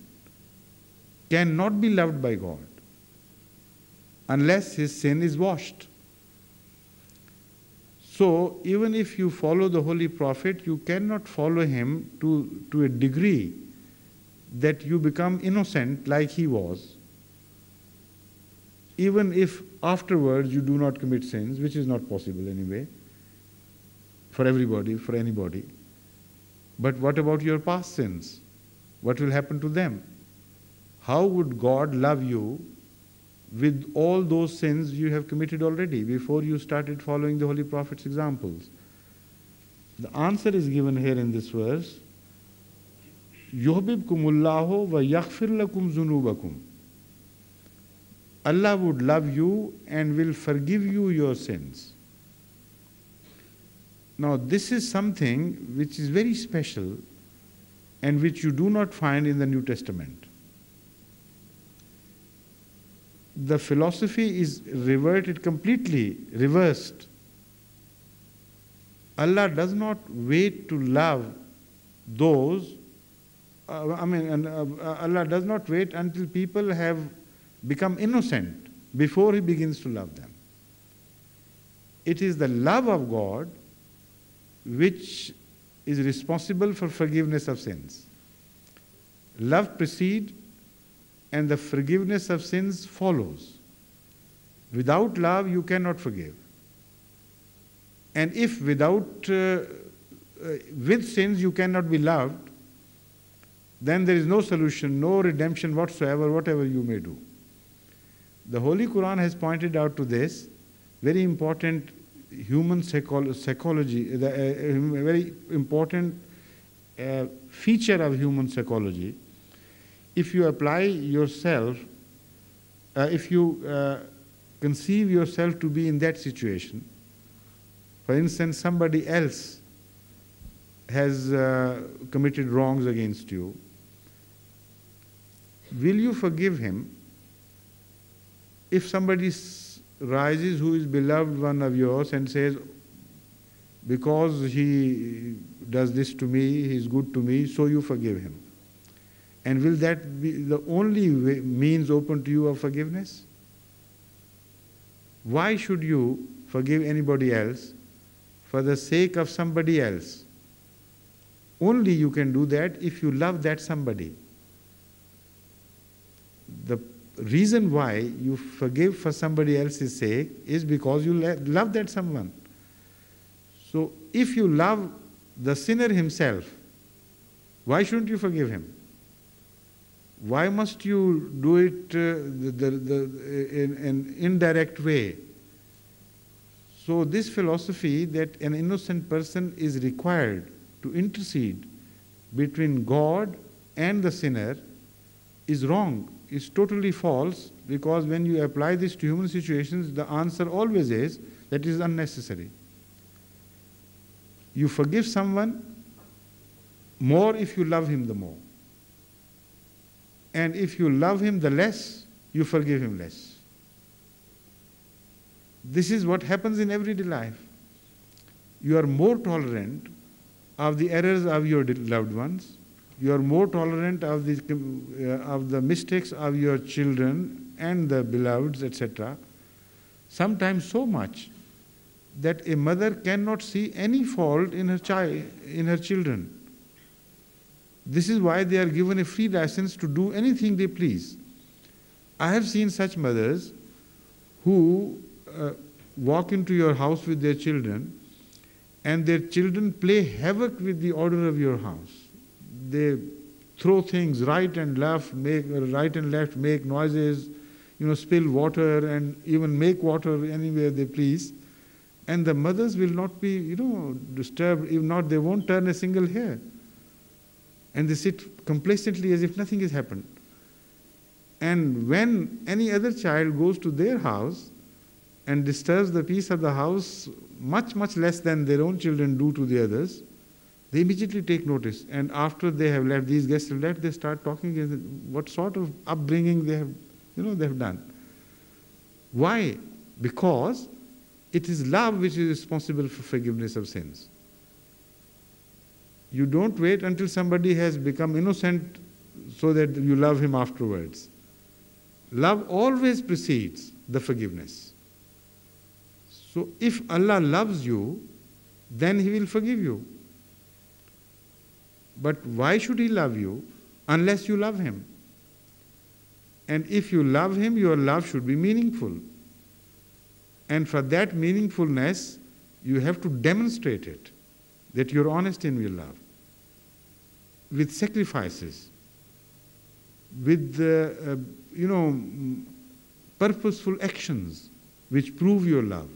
cannot be loved by God unless his sin is washed. So, even if you follow the Holy Prophet, you cannot follow him to, to a degree that you become innocent like he was. even if afterwards you do not commit sins, which is not possible anyway, for everybody, for anybody. But what about your past sins? What will happen to them? How would God love you with all those sins you have committed already before you started following the Holy Prophet's examples? The answer is given here in this verse. Yuhbibkumullahu wa yaghfir lakum zunubakum. Allah would love you and will forgive you your sins. Now, this is something which is very special and which you do not find in the New Testament. The philosophy is reverted completely, reversed. Allah does not wait to love those, uh, I mean, uh, Allah does not wait until people have become innocent before He begins to love them. It is the love of God which is responsible for forgiveness of sins. Love precedes and the forgiveness of sins follows. Without love, you cannot forgive. And if without, uh, uh, with sins, you cannot be loved, then there is no solution, no redemption whatsoever, whatever you may do. The Holy Quran has pointed out to this very important human psycholo- psychology, the, uh, very important uh, feature of human psychology. If you apply yourself, uh, if you conceive yourself to be in that situation, for instance, somebody else has uh, committed wrongs against you, will you forgive him if somebody rises who is beloved one of yours and says, because he does this to me, he is good to me, so you forgive him. And will that be the only way, means open to you of forgiveness? Why should you forgive anybody else for the sake of somebody else? Only you can do that if you love that somebody. The reason why you forgive for somebody else's sake is because you love that someone. So if you love the sinner himself, why shouldn't you forgive him? Why must you do it uh, the, the, the, in an indirect way? So, this philosophy that an innocent person is required to intercede between God and the sinner is wrong is totally false because when you apply this to human situations, the answer always is that is unnecessary. You forgive someone more if you love him the more. And if you love him the less, you forgive him less. This is what happens in everyday life. You are more tolerant of the errors of your loved ones you are more tolerant of the, uh, of the mistakes of your children and the beloveds, etc. Sometimes so much that a mother cannot see any fault in her child, in her children. This is why they are given a free license to do anything they please. I have seen such mothers who uh, walk into your house with their children and their children play havoc with the order of your house they throw things right and left, make right and left, make noises, you know, spill water and even make water anywhere they please. And the mothers will not be, you know, disturbed. If not, they won't turn a single hair. And they sit complacently as if nothing has happened. And when any other child goes to their house and disturbs the peace of the house much, much less than their own children do to the others, they immediately take notice. And after they have left, these guests have left, they start talking what sort of upbringing they have, you know, they have done. Why? Because it is love which is responsible for forgiveness of sins. You don't wait until somebody has become innocent so that you love him afterwards. Love always precedes the forgiveness. So if Allah loves you, then He will forgive you. But why should he love you unless you love him? And if you love Him, your love should be meaningful. And for that meaningfulness, you have to demonstrate it that you're honest in your love with sacrifices, with uh, uh, you know purposeful actions which prove your love.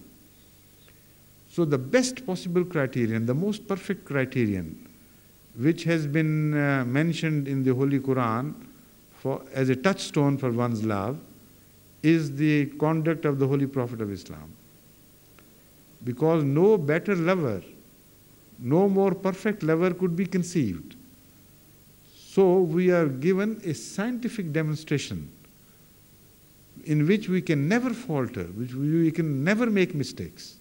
So the best possible criterion, the most perfect criterion, which has been uh, mentioned in the Holy Quran for, as a touchstone for one's love, is the conduct of the Holy Prophet of Islam. Because no better lover, no more perfect lover could be conceived. So we are given a scientific demonstration in which we can never falter, which we can never make mistakes.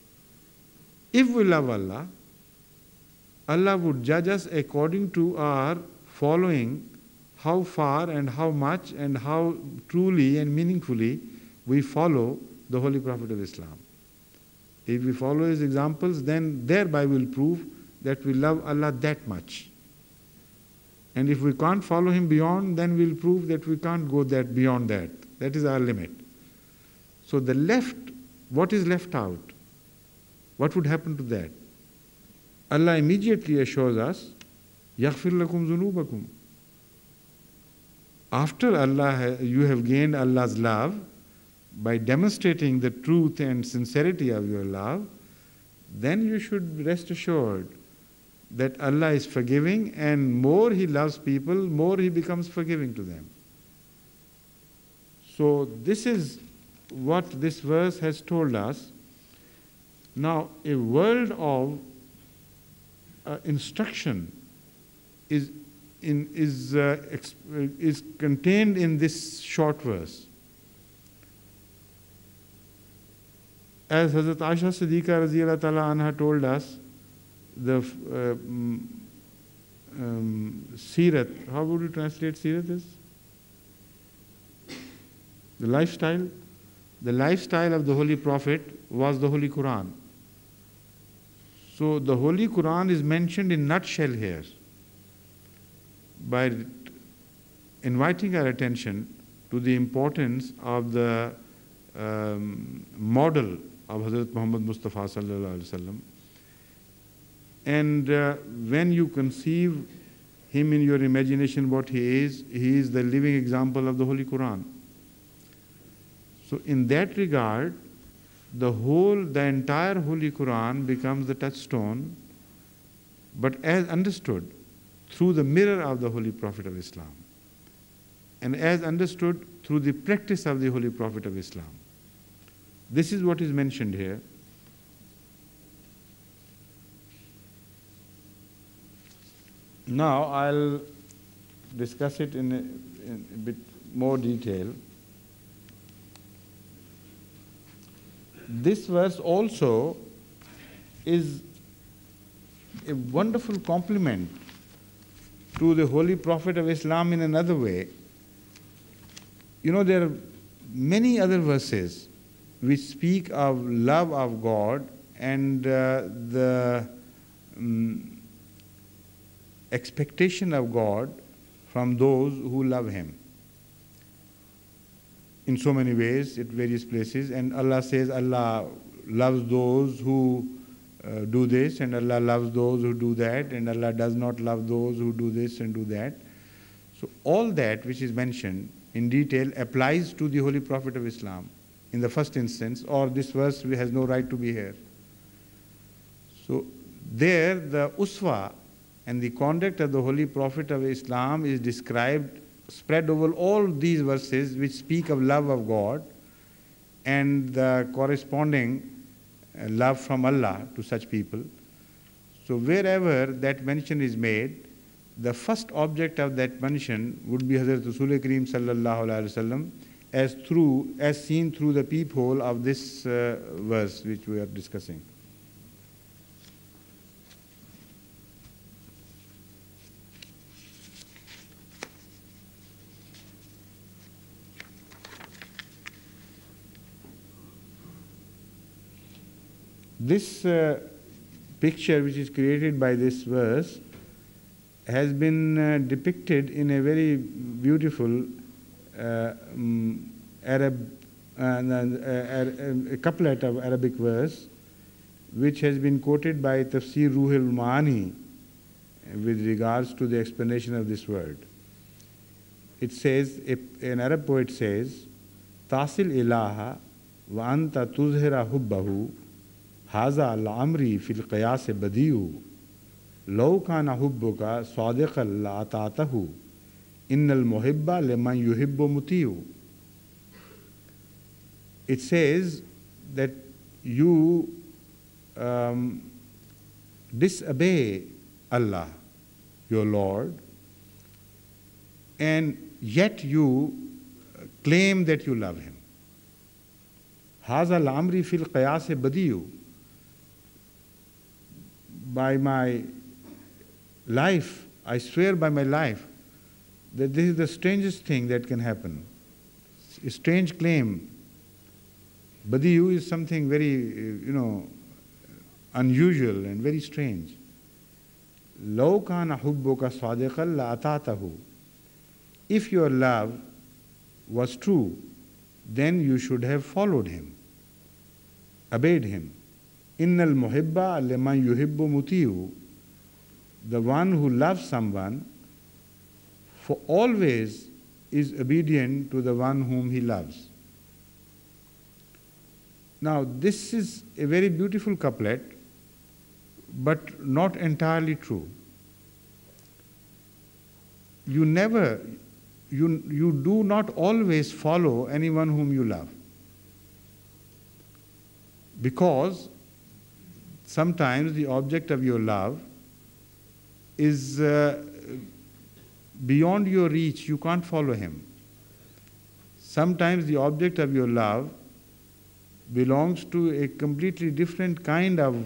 If we love Allah, Allah would judge us according to our following how far and how much and how truly and meaningfully we follow the Holy Prophet of Islam. If we follow his examples, then thereby we'll prove that we love Allah that much. And if we can't follow him beyond, then we'll prove that we can't go that beyond that. That is our limit. So the left, what is left out? What would happen to that? Allah immediately assures us, يَغْفِرْ لَكُمْ ذُنُوبَكُمْ After Allah, you have gained Allah's love by demonstrating the truth and sincerity of your love, then you should rest assured that Allah is forgiving and more He loves people, more He becomes forgiving to them. So, this is what this verse has told us. Now, a world of uh, instruction is, in, is, uh, is contained in this short verse. As Hazrat Aisha Siddiqa anha told us, the uh, um, Sirat, how would you translate Sirat as? The lifestyle? The lifestyle of the Holy Prophet was the Holy Quran. So the Holy Quran is mentioned in nutshell here by inviting our attention to the importance of the um, model of Hazrat Muhammad Mustafa sallallahu alaihi wasallam and uh, when you conceive him in your imagination what he is, he is the living example of the Holy Quran. So, in that regard, the whole, the entire Holy Quran becomes the touchstone, but as understood through the mirror of the Holy Prophet of Islam, and as understood through the practice of the Holy Prophet of Islam. This is what is mentioned here. Now I'll discuss it in a, in a bit more detail. This verse also is a wonderful compliment to the Holy Prophet of Islam in another way. You know, there are many other verses which speak of love of God and uh, the um, expectation of God from those who love Him. In so many ways, at various places, and Allah says Allah loves those who uh, do this, and Allah loves those who do that, and Allah does not love those who do this and do that. So, all that which is mentioned in detail applies to the Holy Prophet of Islam in the first instance, or this verse has no right to be here. So, there the uswa and the conduct of the Holy Prophet of Islam is described, spread over all these verses which speak of love of God and the corresponding uh, love from Allah to such people. So, wherever that mention is made, the first object of that mention would be Hazrat Rasul Kareem sallallahu alaihi wasallam as through as seen through the peephole of this uh, verse which we are discussing. This uh, picture, which is created by this verse, has been uh, depicted in a very beautiful uh, um, Arab, uh, uh, a couplet of Arabic verse which has been quoted by Tafsir Ruhul Maani with regards to the explanation of this word. It says, an Arab poet says, Tasil ilaha wa anta tuzhira hubbahu haza al-amri fil qiyas badiyu law kana hubbuka sadiqan la atatahu innal muhibba liman yuhibbu mutiyu it says that you um, disobey Allah, your Lord, and yet you claim that you love Him. Haza lamri fil qiyas badiyu By my life, I swear by my life, that this is the strangest thing that can happen. A strange claim. Badiyu is something very, you know, unusual and very strange. لو كان حبك صادقا لأطعته If your love was true, then you should have followed him, obeyed him. Innal muhibba liman yuhibbu mutihu. The one who loves someone for always is obedient to the one whom he loves. Now, this is a very beautiful couplet, but not entirely true. You never, you, you do not always follow anyone whom you love. Because sometimes the object of your love is uh, beyond your reach, you can't follow him. Sometimes the object of your love belongs to a completely different kind of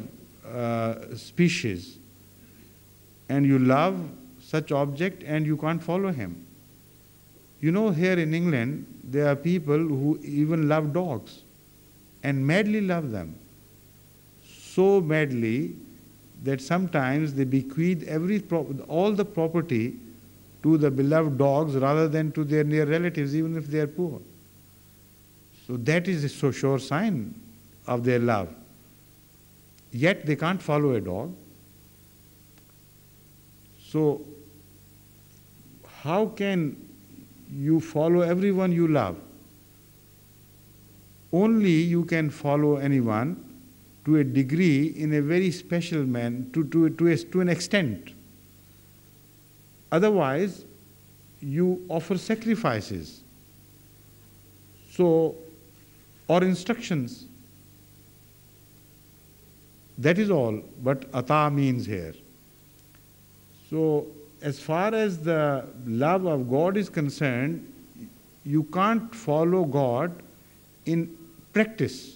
uh, species and you love such object and you can't follow him. You know, here in England, there are people who even love dogs and madly love them. So madly that sometimes they bequeath every all the property to the beloved dogs rather than to their near relatives, even if they are poor. So that is a so sure sign of their love yet they can't follow a dog. So, how can you follow everyone you love? Only you can follow anyone to a degree in a very special man, to, to, to, a, to an extent. Otherwise, you offer sacrifices. So, or instructions. That is all what ata means here. So, as far as the love of God is concerned, you can't follow God in practice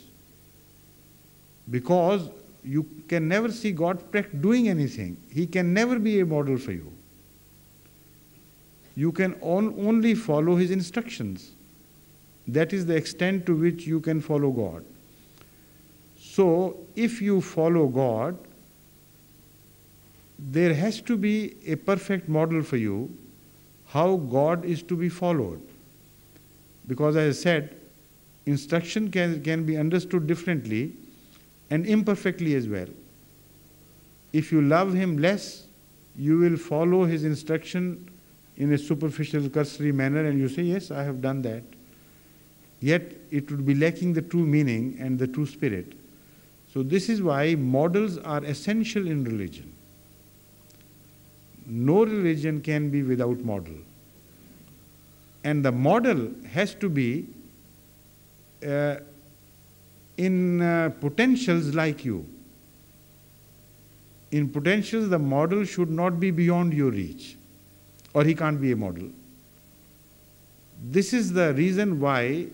because you can never see God doing anything. He can never be a model for you. You can only follow His instructions. That is the extent to which you can follow God. So, if you follow God, there has to be a perfect model for you how God is to be followed. Because, as I said, instruction can, can be understood differently and imperfectly as well. If you love Him less, you will follow His instruction in a superficial, cursory manner, and you say, Yes, I have done that. Yet it would be lacking the true meaning and the true spirit. So, this is why models are essential in religion. No religion can be without model. And the model has to be uh, in uh, potentials like you. In potentials, the model should not be beyond your reach, or he can't be a model. This is the reason why,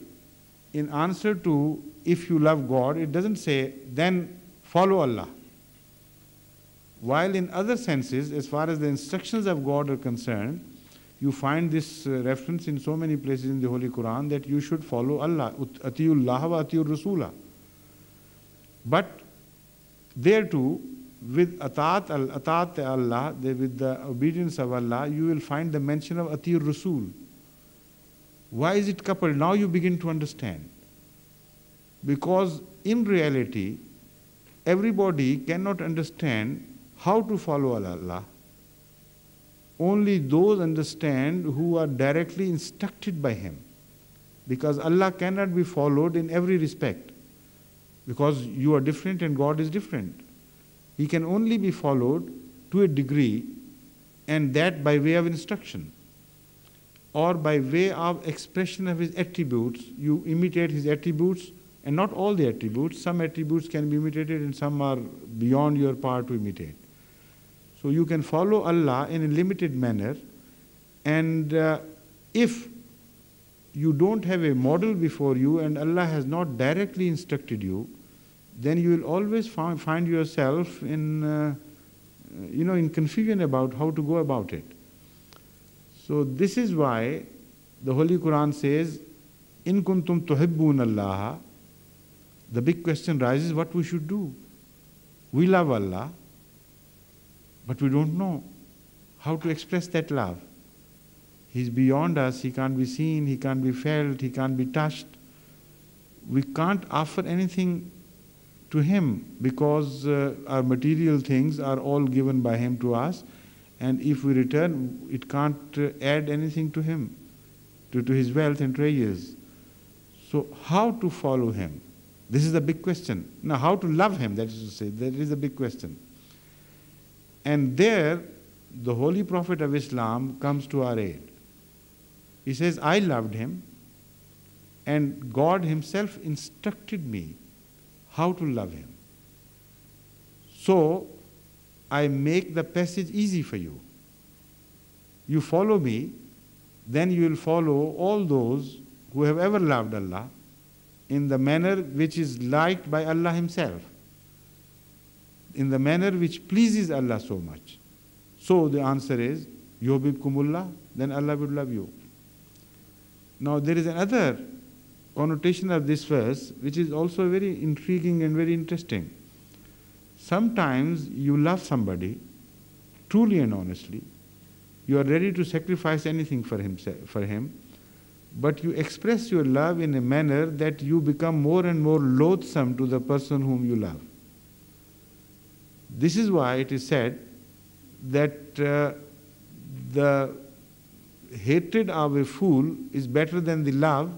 in answer to if you love God, it doesn't say, then follow Allah. While in other senses, as far as the instructions of God are concerned, you find this uh, reference in so many places in the Holy Quran that you should follow Allah. Atiyullah wa atiyur Rasula. But there too, with atat al atat Allah, with the obedience of Allah, you will find the mention of atir Rasul. Why is it coupled? Now you begin to understand. Because in reality, everybody cannot understand how to follow Allah. Only those understand who are directly instructed by Him. Because Allah cannot be followed in every respect. Because you are different and God is different. He can only be followed to a degree, and that by way of instruction or by way of expression of his attributes. You imitate his attributes, and not all the attributes. Some attributes can be imitated, and some are beyond your power to imitate. So you can follow Allah in a limited manner, and uh, if you don't have a model before you and Allah has not directly instructed you, then you will always find yourself in, uh, you know, in confusion about how to go about it. So this is why the Holy Quran says, "In kuntum tuhibbun Allah." The big question rises: What we should do? We love Allah, but we don't know how to express that love. He's beyond us. He can't be seen. He can't be felt. He can't be touched. We can't offer anything to Him because uh, our material things are all given by Him to us, and if we return, it can't uh, add anything to Him, to, to His wealth and treasures. So, how to follow Him? This is a big question. Now, how to love Him, that is to say, that is a big question. And there, the Holy Prophet of Islam comes to our aid. He says, I loved Him, and God Himself instructed me how to love Him. So, I make the passage easy for you. You follow me, then you will follow all those who have ever loved Allah in the manner which is liked by Allah Himself, in the manner which pleases Allah so much. So the answer is, Yuhbibkumullah, then Allah will love you. Now there is another connotation of this verse, which is also very intriguing and very interesting. Sometimes you love somebody truly and honestly, you are ready to sacrifice anything for, himself, for him, but you express your love in a manner that you become more and more loathsome to the person whom you love. This is why it is said that uh, the hatred of a fool is better than the love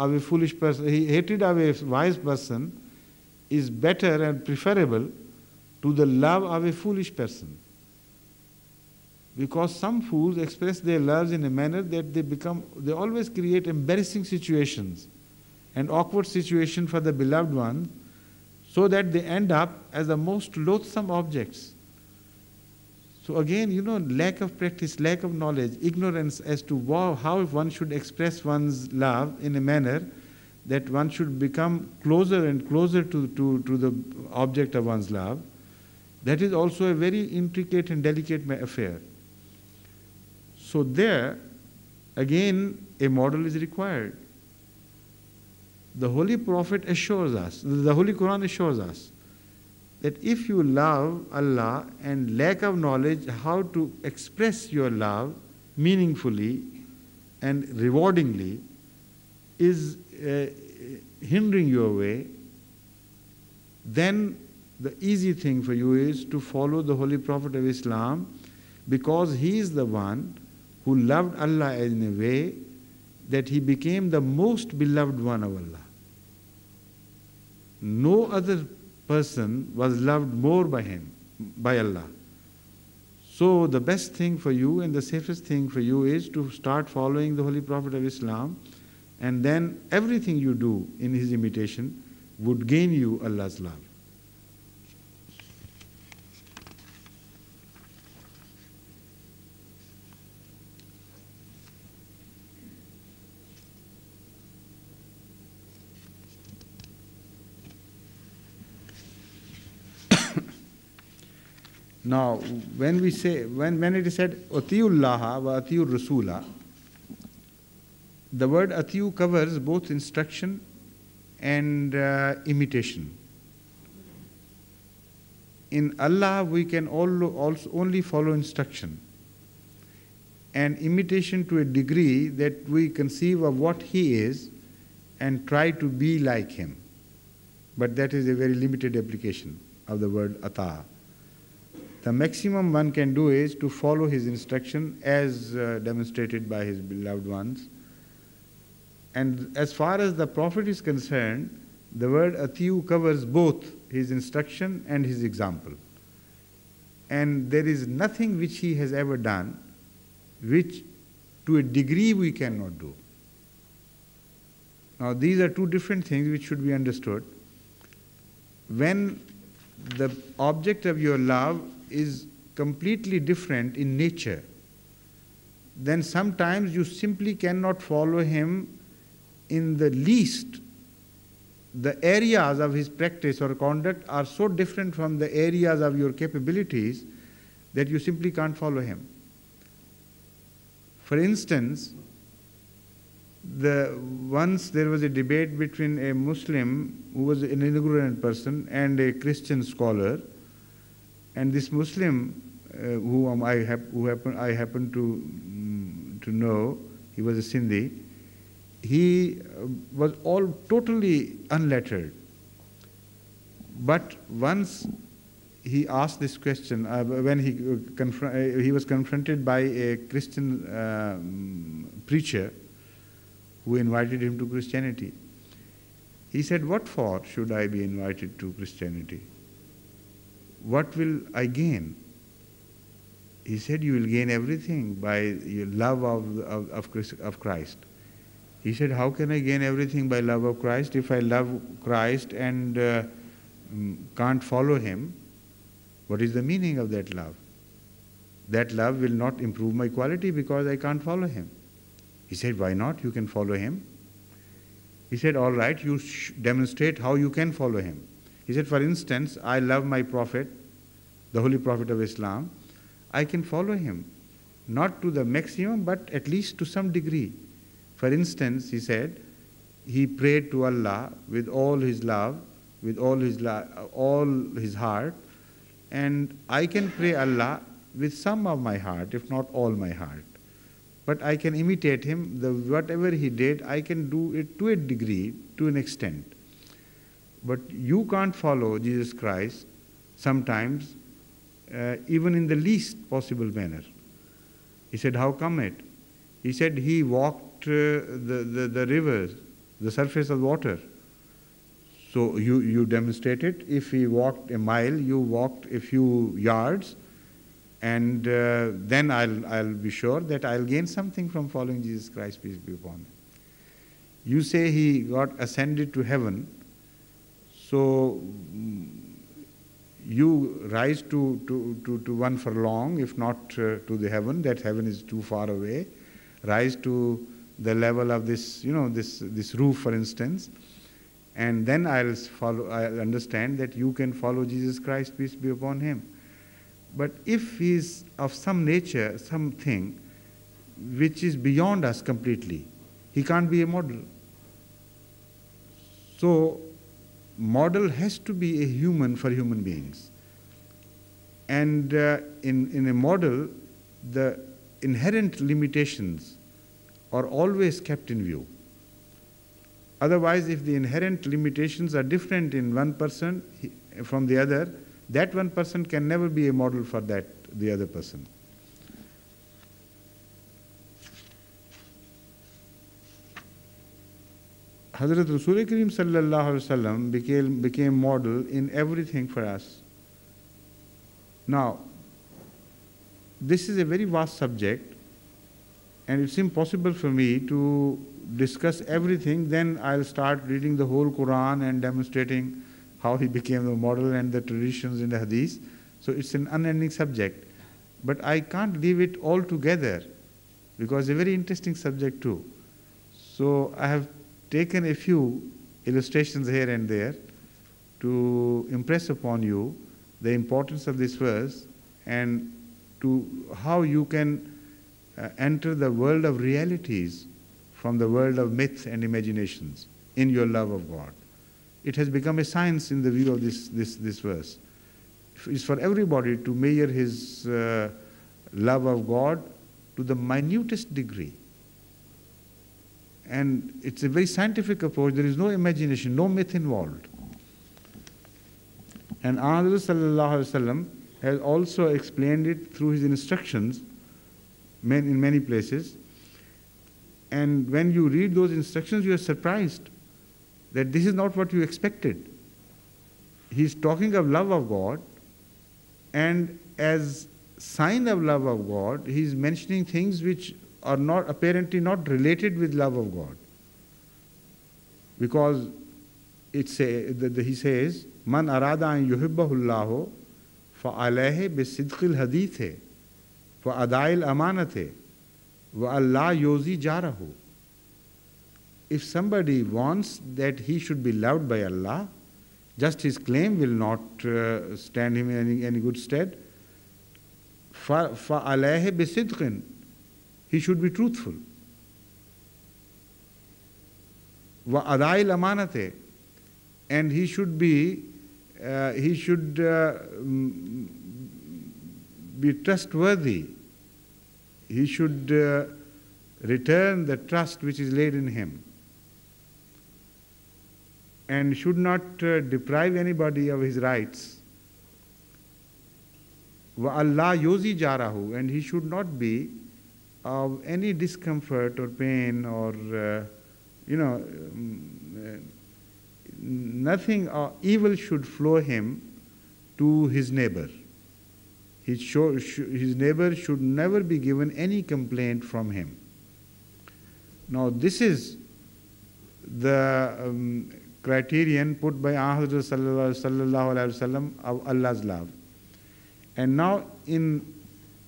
of a foolish person, hatred of a wise person is better and preferable to the love of a foolish person. Because some fools express their loves in a manner that they become, they always create embarrassing situations and awkward situations for the beloved one, so that they end up as the most loathsome objects. So again, you know, lack of practice, lack of knowledge, ignorance as to how one should express one's love in a manner that one should become closer and closer to, to, to the object of one's love, that is also a very intricate and delicate affair. So there, again, a model is required. The Holy Prophet assures us, the Holy Quran assures us that if you love Allah and lack of knowledge how to express your love meaningfully and rewardingly is uh, hindering your way, then the easy thing for you is to follow the Holy Prophet of Islam because he is the one who loved Allah in a way that he became the most beloved one of Allah. No other person was loved more by him, by Allah. So the best thing for you and the safest thing for you is to start following the Holy Prophet of Islam and then everything you do in his imitation would gain you Allah's love. Now, when we say, when, when it is said, Atiullaha wa Atiur Rasula, the word Atiu covers both instruction and uh, imitation. In Allah, we can all, also only follow instruction. and imitation to a degree that we conceive of what he is and try to be like him. But that is a very limited application of the word ata. The maximum one can do is to follow his instruction as uh, demonstrated by his beloved ones. And as far as the Prophet is concerned, the word atiu covers both his instruction and his example. And there is nothing which he has ever done which to a degree we cannot do. Now, these are two different things which should be understood. When the object of your love is completely different in nature, then sometimes you simply cannot follow him in the least. The areas of his practice or conduct are so different from the areas of your capabilities that you simply can't follow him. For instance, the, once there was a debate between a Muslim who was an ignorant person and a Christian scholar, and this Muslim, uh, who I, hap- who happen, I happen to, um, to know, he was a Sindhi, he uh, was all totally unlettered. But once he asked this question uh, when he, uh, uh, he was confronted by a Christian um, preacher who invited him to Christianity. He said, What for should I be invited to Christianity? What will I gain? He said, You will gain everything by your love of, of, of Christ. He said, How can I gain everything by love of Christ if I love Christ and uh, mm, can't follow him? What is the meaning of that love? That love will not improve my quality because I can't follow him. He said, Why not? You can follow him. He said, All right, you demonstrate how you can follow him. He said, For instance, I love my Prophet, the Holy Prophet of Islam. I can follow him, not to the maximum, but at least to some degree. For instance, he said, he prayed to Allah with all his love, with all his, all his heart, and I can pray Allah with some of my heart, if not all my heart. But I can imitate him. The, whatever he did, I can do it to a degree, to an extent. But you can't follow Jesus Christ sometimes, uh, even in the least possible manner. He said, How come it? He said he walked uh, the, the, the rivers, the surface of water. So you, you demonstrate it. If he walked a mile, you walked a few yards, and uh, then I'll, I'll be sure that I'll gain something from following Jesus Christ, peace be upon him. You say he got ascended to heaven, so mm, you rise to, to, to, to one furlong, if not uh, to the heaven, that heaven is too far away. Rise to the level of this, you know, this, this roof, for instance and then I'll follow, I'll understand that you can follow Jesus Christ, peace be upon him. But if he is of some nature, something which is beyond us completely, he can't be a model. So, model has to be a human for human beings. And uh, in, in a model, the inherent limitations are always kept in view. Otherwise, if the inherent limitations are different in one person from the other, that one person can never be a model for that the other person. Hazrat Rasul Kareem sallallahu alaihi wasallam became became model in everything for us. Now, this is a very vast subject, and it's impossible for me to discuss everything, then I'll start reading the whole Quran and demonstrating how he became the model and the traditions in the Hadith. So it's an unending subject. But I can't leave it all together because it's a very interesting subject too. So I have taken a few illustrations here and there to impress upon you the importance of this verse and to how you can uh, enter the world of realities from the world of myths and imaginations in your love of God. It has become a science in the view of this, this, this verse. It's for everybody to measure his uh, love of God to the minutest degree. And it's a very scientific approach, there is no imagination, no myth involved. And Anand has also explained it through his instructions in many places. And when you read those instructions, you are surprised that this is not what you expected. He's talking of love of God, and as sign of love of God, he's mentioning things which are not apparently not related with love of God. Because it say, the, the, he says, Man arada an yuhibbahullahu fa alayhi bisidqil hadithe fa adail amanate wa Allah yozi jarahu. If somebody wants that he should be loved by Allah, just his claim will not uh, stand him in any, any good stead. فَعَلَيْهِ بِصِدْقٍ he should be truthful. Wa adail amanate. And he should be, uh, he should uh, be trustworthy. He should uh, return the trust which is laid in him and should not uh, deprive anybody of his rights. Allah yozi jarahu, and he should not be of any discomfort or pain or, uh, you know, um, nothing uh, evil should flow him to his neighbor. His, show, his neighbor should never be given any complaint from him. Now, this is the um, criterion put by Ahmad of Allah's love. And now, in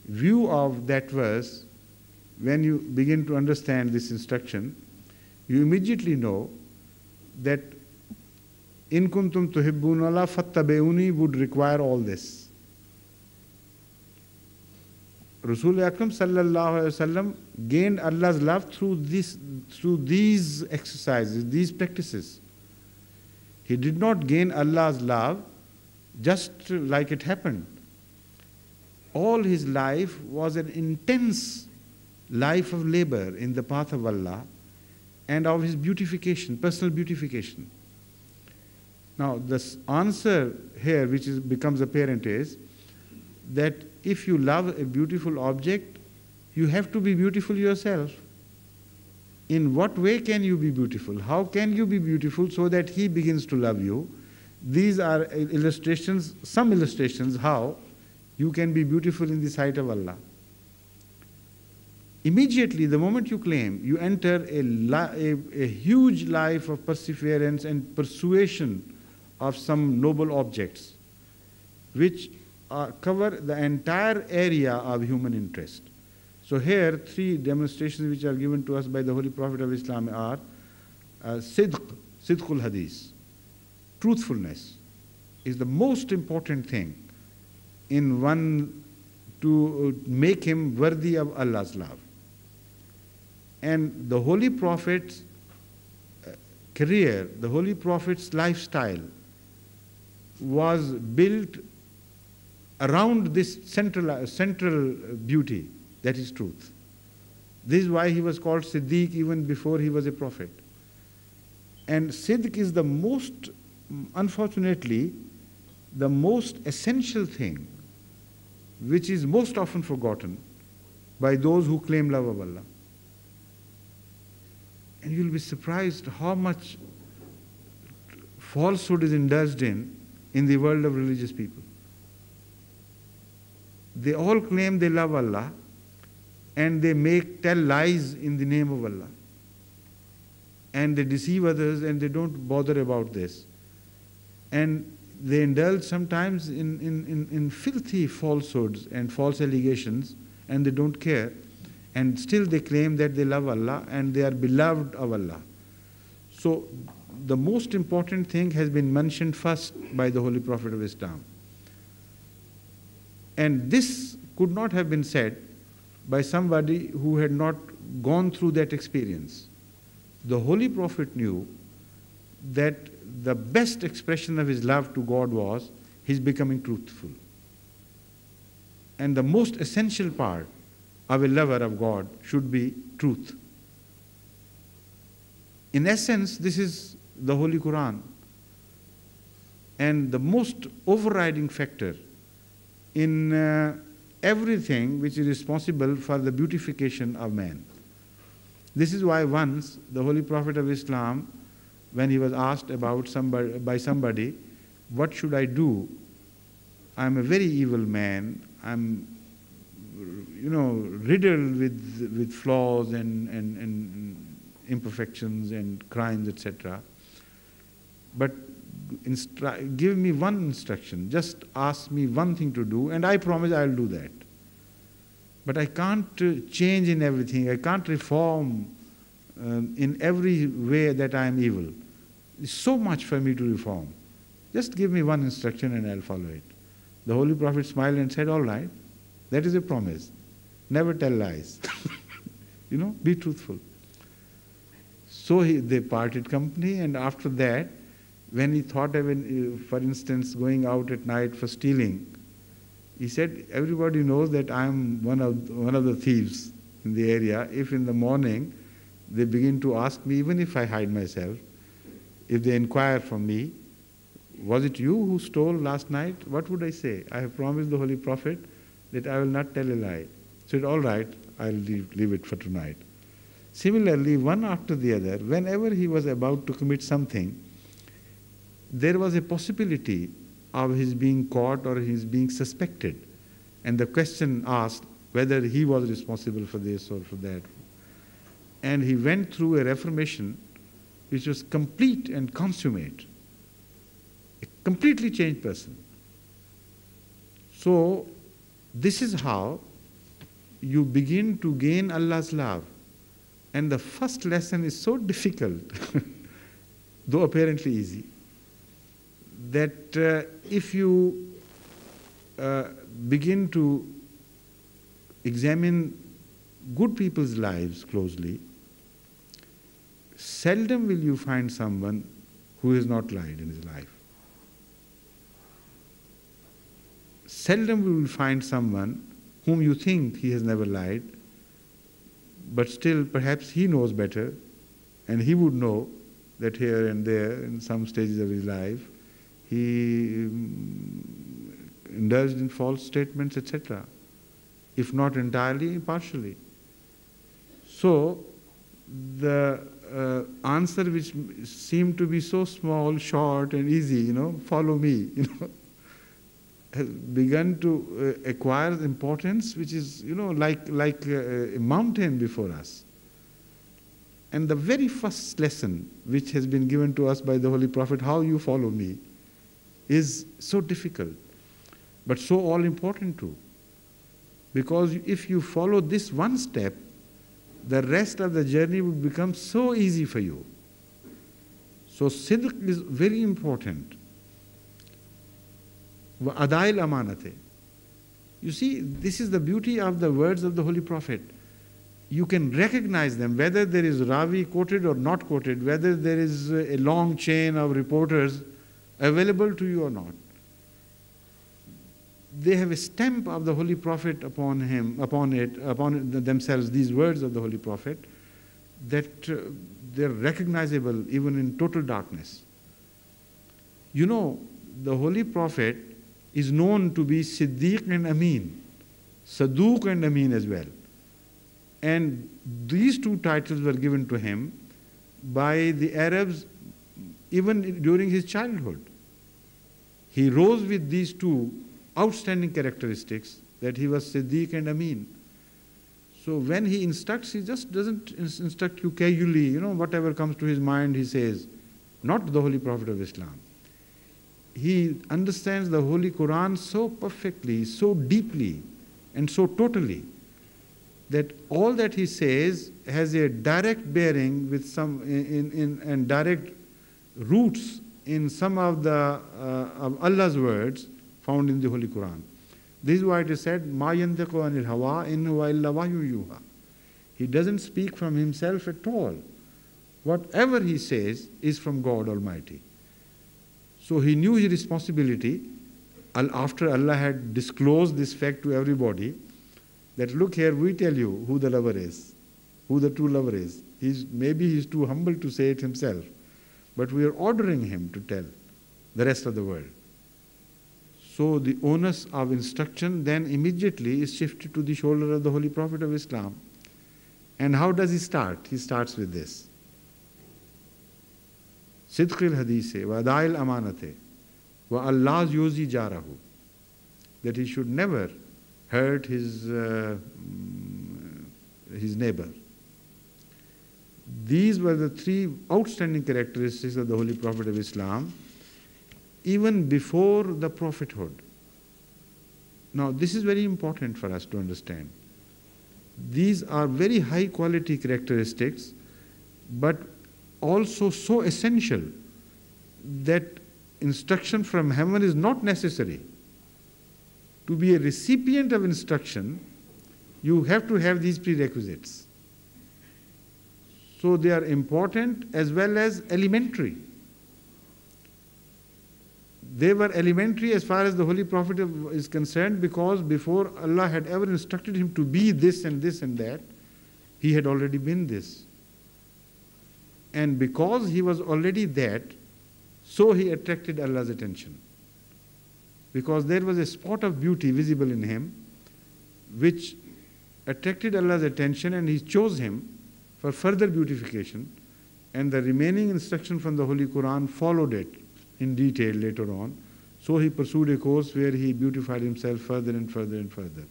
view of that verse, when you begin to understand this instruction, you immediately know that in kuntum tuhibbun Allah fattabeuni would require all this. Rasul Akram sallallahu wasallam gained Allah's love through this, through these exercises, these practices. He did not gain Allah's love just like it happened all his life was an intense life of labor in the path of Allah and of his beautification, personal beautification. Now, the answer here, which is, becomes apparent, is that if you love a beautiful object, you have to be beautiful yourself. In what way can you be beautiful? How can you be beautiful so that he begins to love you? These are illustrations, some illustrations how you can be beautiful in the sight of Allah. Immediately, the moment you claim, you enter a, a, a huge life of perseverance and persuasion of some noble objects, which uh, cover the entire area of human interest. So here, three demonstrations which are given to us by the Holy Prophet of Islam are uh, sidq, sidqul hadith, truthfulness is the most important thing in one to make him worthy of Allah's love. And the Holy Prophet's uh, career, the Holy Prophet's lifestyle was built around this central, uh, central beauty, that is truth. This is why he was called Siddiq even before he was a prophet. And Siddiq is the most, unfortunately, the most essential thing which is most often forgotten by those who claim love of Allah. And you'll be surprised how much falsehood is indulged in in the world of religious people. They all claim they love Allah and they make tell lies in the name of Allah. And they deceive others and they don't bother about this. And they indulge sometimes in, in, in, in filthy falsehoods and false allegations, and they don't care. And still they claim that they love Allah and they are beloved of Allah. So the most important thing has been mentioned first by the Holy Prophet of Islam. And this could not have been said by somebody who had not gone through that experience. The Holy Prophet knew that the best expression of his love to God was his becoming truthful. And the most essential part of a lover of God should be truth. In essence, this is the Holy Quran. And the most overriding factor in uh, everything which is responsible for the beautification of man. This is why once the Holy Prophet of Islam, when he was asked about somebody, by somebody, what should I do? I'm a very evil man. I'm, you know, riddled with, with flaws and, and, and imperfections and crimes, etc. But give me one instruction, just ask me one thing to do, and I promise I'll do that. But I can't uh, change in everything, I can't reform um, in every way that I am evil. It's so much for me to reform. Just give me one instruction and I'll follow it. The Holy Prophet smiled and said, All right, that is a promise. Never tell lies. you know, be truthful. So he, they parted company, and after that, when he thought of, uh, for instance, going out at night for stealing, he said, Everybody knows that I am one of, one of the thieves in the area. If in the morning they begin to ask me, even if I hide myself, if they inquire from me, was it you who stole last night? What would I say? I have promised the Holy Prophet that I will not tell a lie. Said, All right, I'll leave, leave it for tonight. Similarly, one after the other, whenever he was about to commit something, there was a possibility of his being caught or his being suspected. And the question asked whether he was responsible for this or for that. And he went through a reformation which was complete and consummate, a completely changed person. So, this is how you begin to gain Allah's love. And the first lesson is so difficult, though apparently easy that uh, if you uh, begin to examine good people's lives closely, seldom will you find someone who has not lied in his life. Seldom will you find someone whom you think he has never lied, but still perhaps he knows better and he would know that here and there in some stages of his life he um, indulged in false statements, etc., if not entirely, partially. So, the uh, answer which seemed to be so small, short, and easy, you know, follow me, you know, has begun to uh, acquire importance, which is, you know, like, like uh, a mountain before us. And the very first lesson which has been given to us by the Holy Prophet, how you follow me, is so difficult, but so all important too. Because if you follow this one step, the rest of the journey will become so easy for you. So sidq is very important. Adail amanate. You see, this is the beauty of the words of the Holy Prophet. You can recognize them, whether there is Ravi quoted or not quoted, whether there is a long chain of reporters available to you or not. They have a stamp of the Holy Prophet upon him, upon it, upon themselves, these words of the Holy Prophet, that uh, they're recognizable even in total darkness. You know, the Holy Prophet is known to be Siddiq and Amin, Saduq and Amin as well. And these two titles were given to him by the Arabs even during his childhood. He rose with these two outstanding characteristics that he was Siddiq and Amin. So when he instructs, he just doesn't instruct you casually, you know, whatever comes to his mind, he says. Not the Holy Prophet of Islam. He understands the Holy Quran so perfectly, so deeply, and so totally that all that he says has a direct bearing with some in, in, and direct roots in some of the uh, of Allah's words found in the Holy Quran. This is why it is said, "Ma yantiqu anil hawa in illa yuha." He doesn't speak from himself at all. Whatever he says is from God Almighty. So he knew his responsibility after Allah had disclosed this fact to everybody that look here, we tell you who the lover is, who the true lover is. He's, maybe he's too humble to say it himself, but we are ordering him to tell the rest of the world. So the onus of instruction then immediately is shifted to the shoulder of the Holy Prophet of Islam. And how does he start? He starts with this. Sidqil Hadith wa da'il Amanate wa Allah's Yuzi Jarahu that he should never hurt his, uh, mm, his neighbor. These were the three outstanding characteristics of the Holy Prophet of Islam even before the prophethood. Now, this is very important for us to understand. These are very high quality characteristics, but also so essential that instruction from heaven is not necessary. To be a recipient of instruction, you have to have these prerequisites. So they are important as well as elementary. They were elementary as far as the Holy Prophet is concerned because before Allah had ever instructed him to be this and this and that, he had already been this. And because he was already that, so he attracted Allah's attention. Because there was a spot of beauty visible in him which attracted Allah's attention and he chose him for further beautification. And the remaining instruction from the Holy Quran followed it in detail later on. So he pursued a course where he beautified himself further and further and further.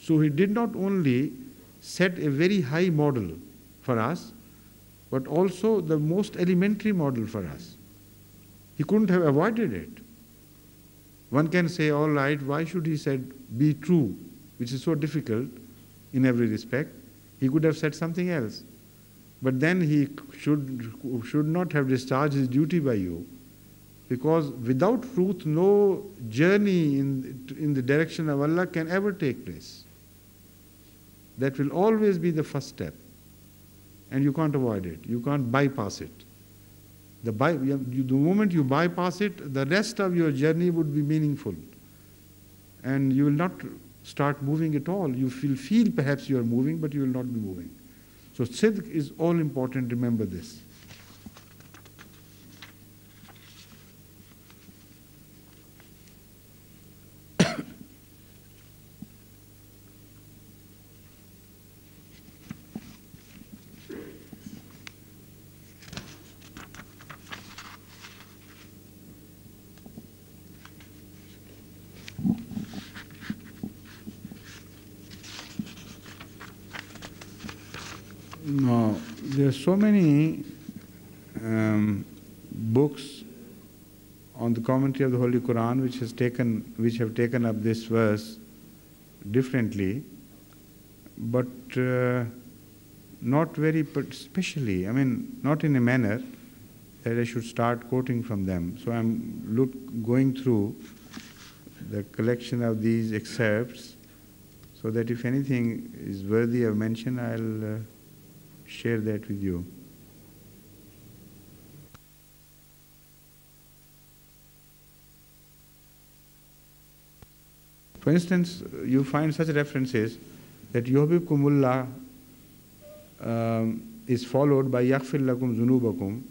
So he did not only set a very high model for us, but also the most elementary model for us. He couldn't have avoided it. One can say, all right, why should he said be true, which is so difficult in every respect? He could have said something else. But then he should, should not have discharged his duty by you because without truth, no journey in, in the direction of Allah can ever take place. That will always be the first step. And you can't avoid it, you can't bypass it. The, by, the moment you bypass it, the rest of your journey would be meaningful. And you will not start moving at all. You feel perhaps you are moving, but you will not be moving. So, sidq is all important, remember this. Now, there are so many um, books on the commentary of the Holy Quran which has taken, which have taken up this verse differently, but uh, not very specially. I mean, not in a manner that I should start quoting from them. So I'm look, going through the collection of these excerpts so that if anything is worthy of mention, I'll uh, share that with you. For instance, you find such references that Yuhibbukumullah um, is followed by Yaghfir lakum zunubakum,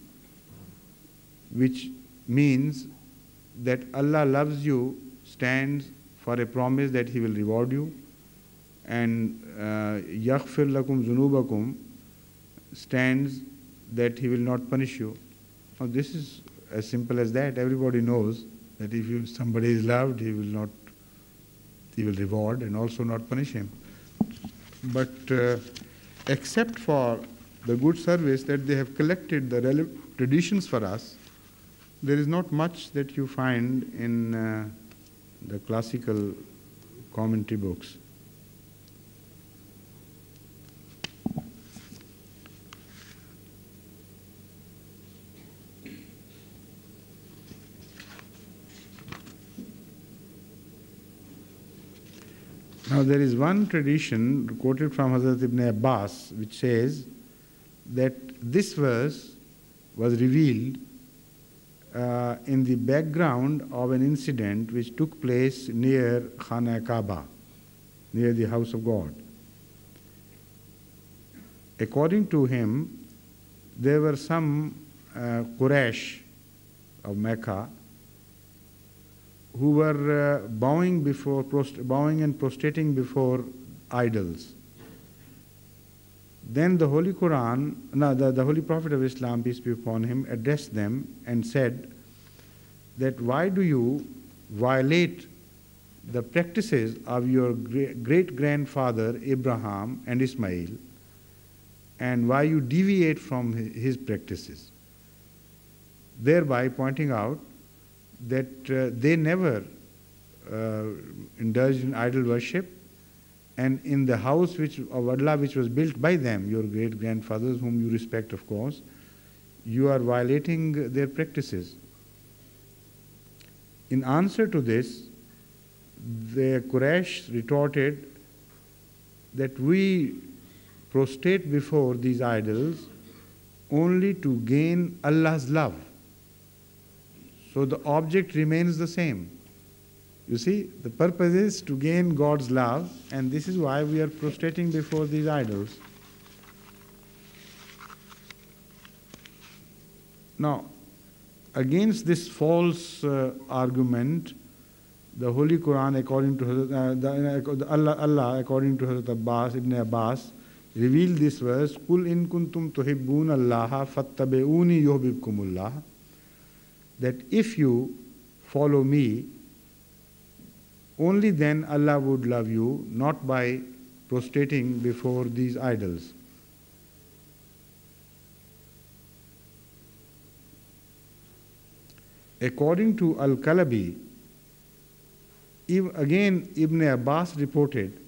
which means that Allah loves you stands for a promise that He will reward you, and uh, Yaghfir lakum zunubakum stands that He will not punish you. Now, this is as simple as that. Everybody knows that if you, somebody is loved, He will not, He will reward and also not punish him. But uh, except for the good service that they have collected the traditions for us, there is not much that you find in uh, the classical commentary books. Now, there is one tradition quoted from Hazrat ibn Abbas which says that this verse was revealed uh, in the background of an incident which took place near Khana Kaaba. near the house of God. According to him, there were some uh, Quraysh of Mecca who were uh, bowing before bowing and prostrating before idols. Then the Holy Quran, no, the, the Holy Prophet of Islam, peace be upon him, addressed them and said that why do you violate the practices of your great grandfather Abraham and Ismail and why you deviate from his practices? Thereby pointing out that uh, they never uh, indulged in idol worship and in the house which, of Allah which was built by them, your great grandfathers, whom you respect, of course, you are violating their practices. In answer to this, the Quraysh retorted that we prostrate before these idols only to gain Allah's love. So the object remains the same. You see, the purpose is to gain God's love, and this is why we are prostrating before these idols. Now, against this false uh, argument, the Holy Quran, according to uh, the, uh, Allah, Allah, according to Hazrat Abbas, Ibn Abbas, revealed this verse: "Kul in kuntum tuhibbun Allah, fattabi'uni yuhibbukumullah." That if you follow me, only then Allah would love you, not by prostrating before these idols. According to Al Kalabi, again Ibn Abbas reported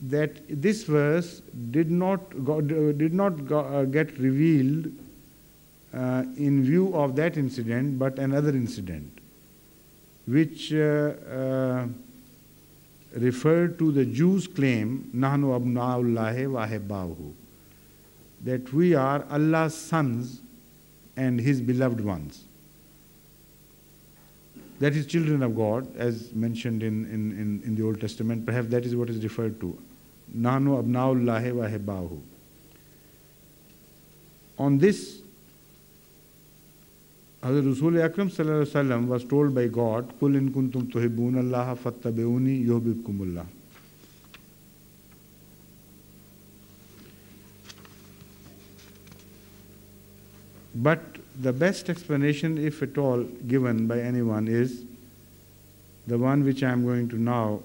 that this verse did not, did not uh, get revealed uh, in view of that incident, but another incident, which uh, uh, referred to the Jews' claim, Nahnu abna'ullahi wa that we are Allah's sons and His beloved ones that is children of God, as mentioned in, in, in, in, the Old Testament. Perhaps that is what is referred to. Nahnu abnaullahi wa hebahu. On this, Hazrat Rasul Akram was told by God, Kul in kuntum tuhibbun Allah fattabi'uni yuhibbukumullah. But the best explanation, if at all given by anyone, is the one which I am going to now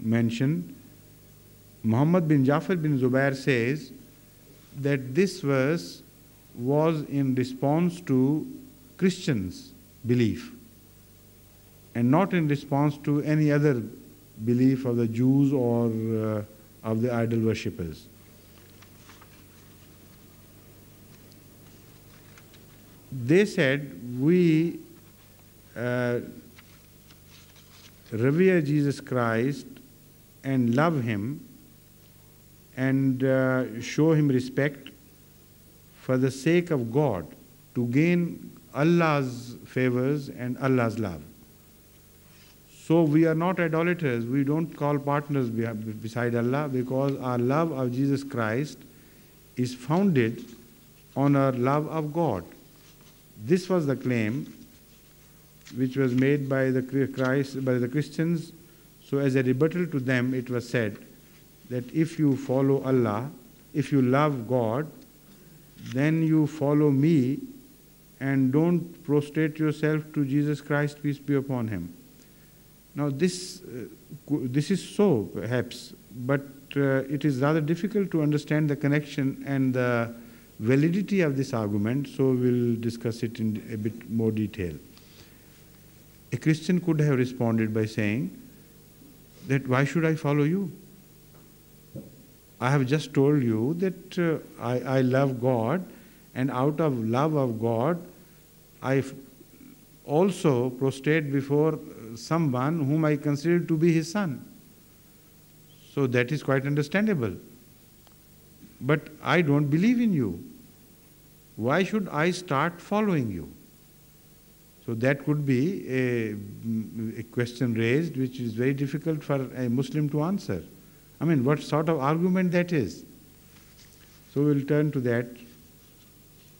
mention. Muhammad bin Jafar bin Zubair says that this verse was in response to Christians' belief and not in response to any other belief of the Jews or uh, of the idol worshippers. they said, We uh, revere Jesus Christ and love him and uh, show him respect for the sake of God to gain Allah's favors and Allah's love. So we are not idolaters. We don't call partners beside Allah because our love of Jesus Christ is founded on our love of God. This was the claim which was made by the Christ, by the Christians. So as a rebuttal to them, it was said that if you follow Allah, if you love God, then you follow me and don't prostrate yourself to Jesus Christ, peace be upon him. Now, this, uh, this is so, perhaps, but uh, it is rather difficult to understand the connection and the validity of this argument, so we'll discuss it in a bit more detail. A Christian could have responded by saying that why should I follow you? I have just told you that uh, I, I love God, and out of love of God, I also prostrate before someone whom I consider to be his son. So that is quite understandable. But I don't believe in you. Why should I start following you? So that could be a, a, question raised which is very difficult for a Muslim to answer. I mean, what sort of argument that is? So we'll turn to that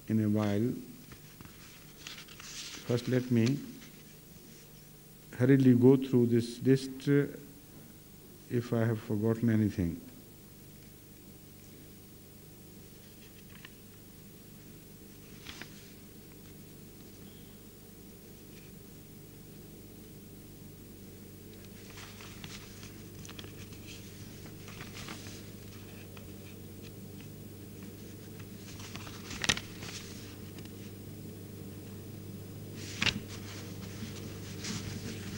in a while. First, let me hurriedly go through this list uh, if I have forgotten anything.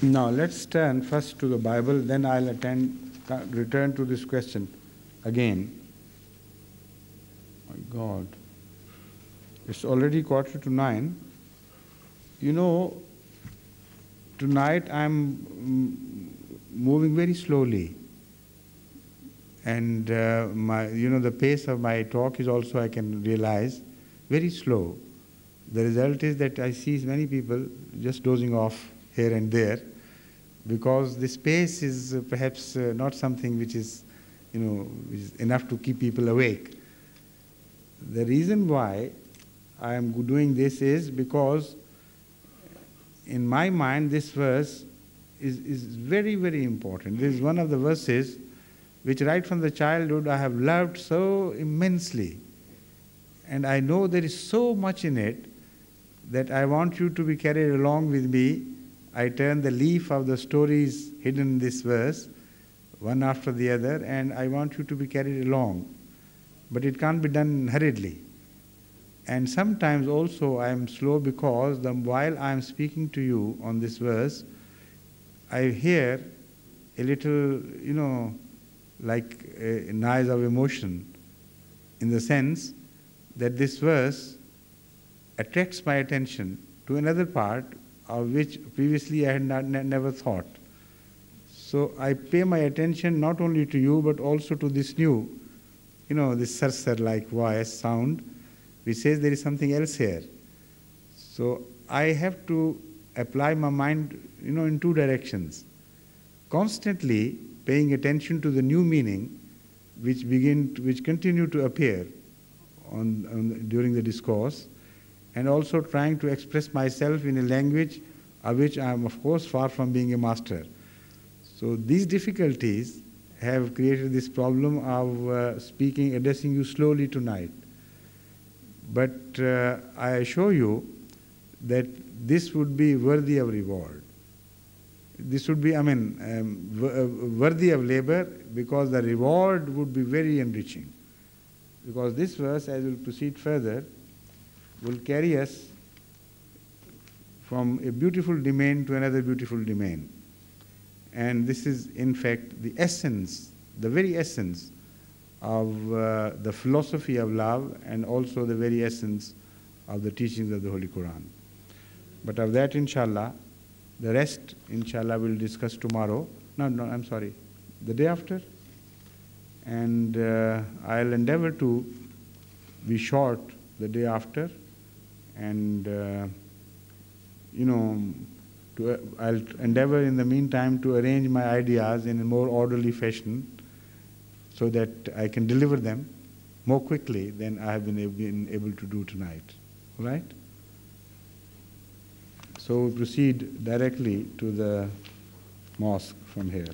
Now let's turn first to the Bible, then I'll attend, return to this question again. My God. It's already quarter to nine. You know, tonight I'm moving very slowly. And uh, my, you know, the pace of my talk is also, I can realize, very slow. The result is that I see many people just dozing off here and there because the space is uh, perhaps uh, not something which is, you know, is enough to keep people awake. The reason why I am doing this is because in my mind this verse is, is very, very important. This is one of the verses which right from the childhood I have loved so immensely. And I know there is so much in it that I want you to be carried along with me I turn the leaf of the stories hidden in this verse, one after the other, and I want you to be carried along. But it can't be done hurriedly. And sometimes also I am slow because the, while I am speaking to you on this verse, I hear a little, you know, like a noise of emotion, in the sense that this verse attracts my attention to another part Uh, which previously I had not, never thought. So I pay my attention not only to you but also to this new, you know, this sarsar like voice sound, which says there is something else here. So I have to apply my mind, you know, in two directions. Constantly paying attention to the new meaning which begin, to, which continue to appear on, on, during the discourse, and also trying to express myself in a language of which I am, of course, far from being a master. So these difficulties have created this problem of uh, speaking, addressing you slowly tonight. But uh, I assure you that this would be worthy of reward. This would be, I mean, um, uh, worthy of labor because the reward would be very enriching. Because this verse, as we will proceed further, will carry us from a beautiful domain to another beautiful domain. And this is, in fact, the essence, the very essence of uh, the philosophy of love and also the very essence of the teachings of the Holy Quran. But of that, inshallah, the rest, inshallah, we'll discuss tomorrow. No, no, I'm sorry, the day after. And uh, I'll endeavor to be short the day after and uh, you know to, I'll endeavor in the meantime to arrange my ideas in a more orderly fashion so that I can deliver them more quickly than I have been able, been able to do tonight. All right? So we proceed directly to the mosque from here.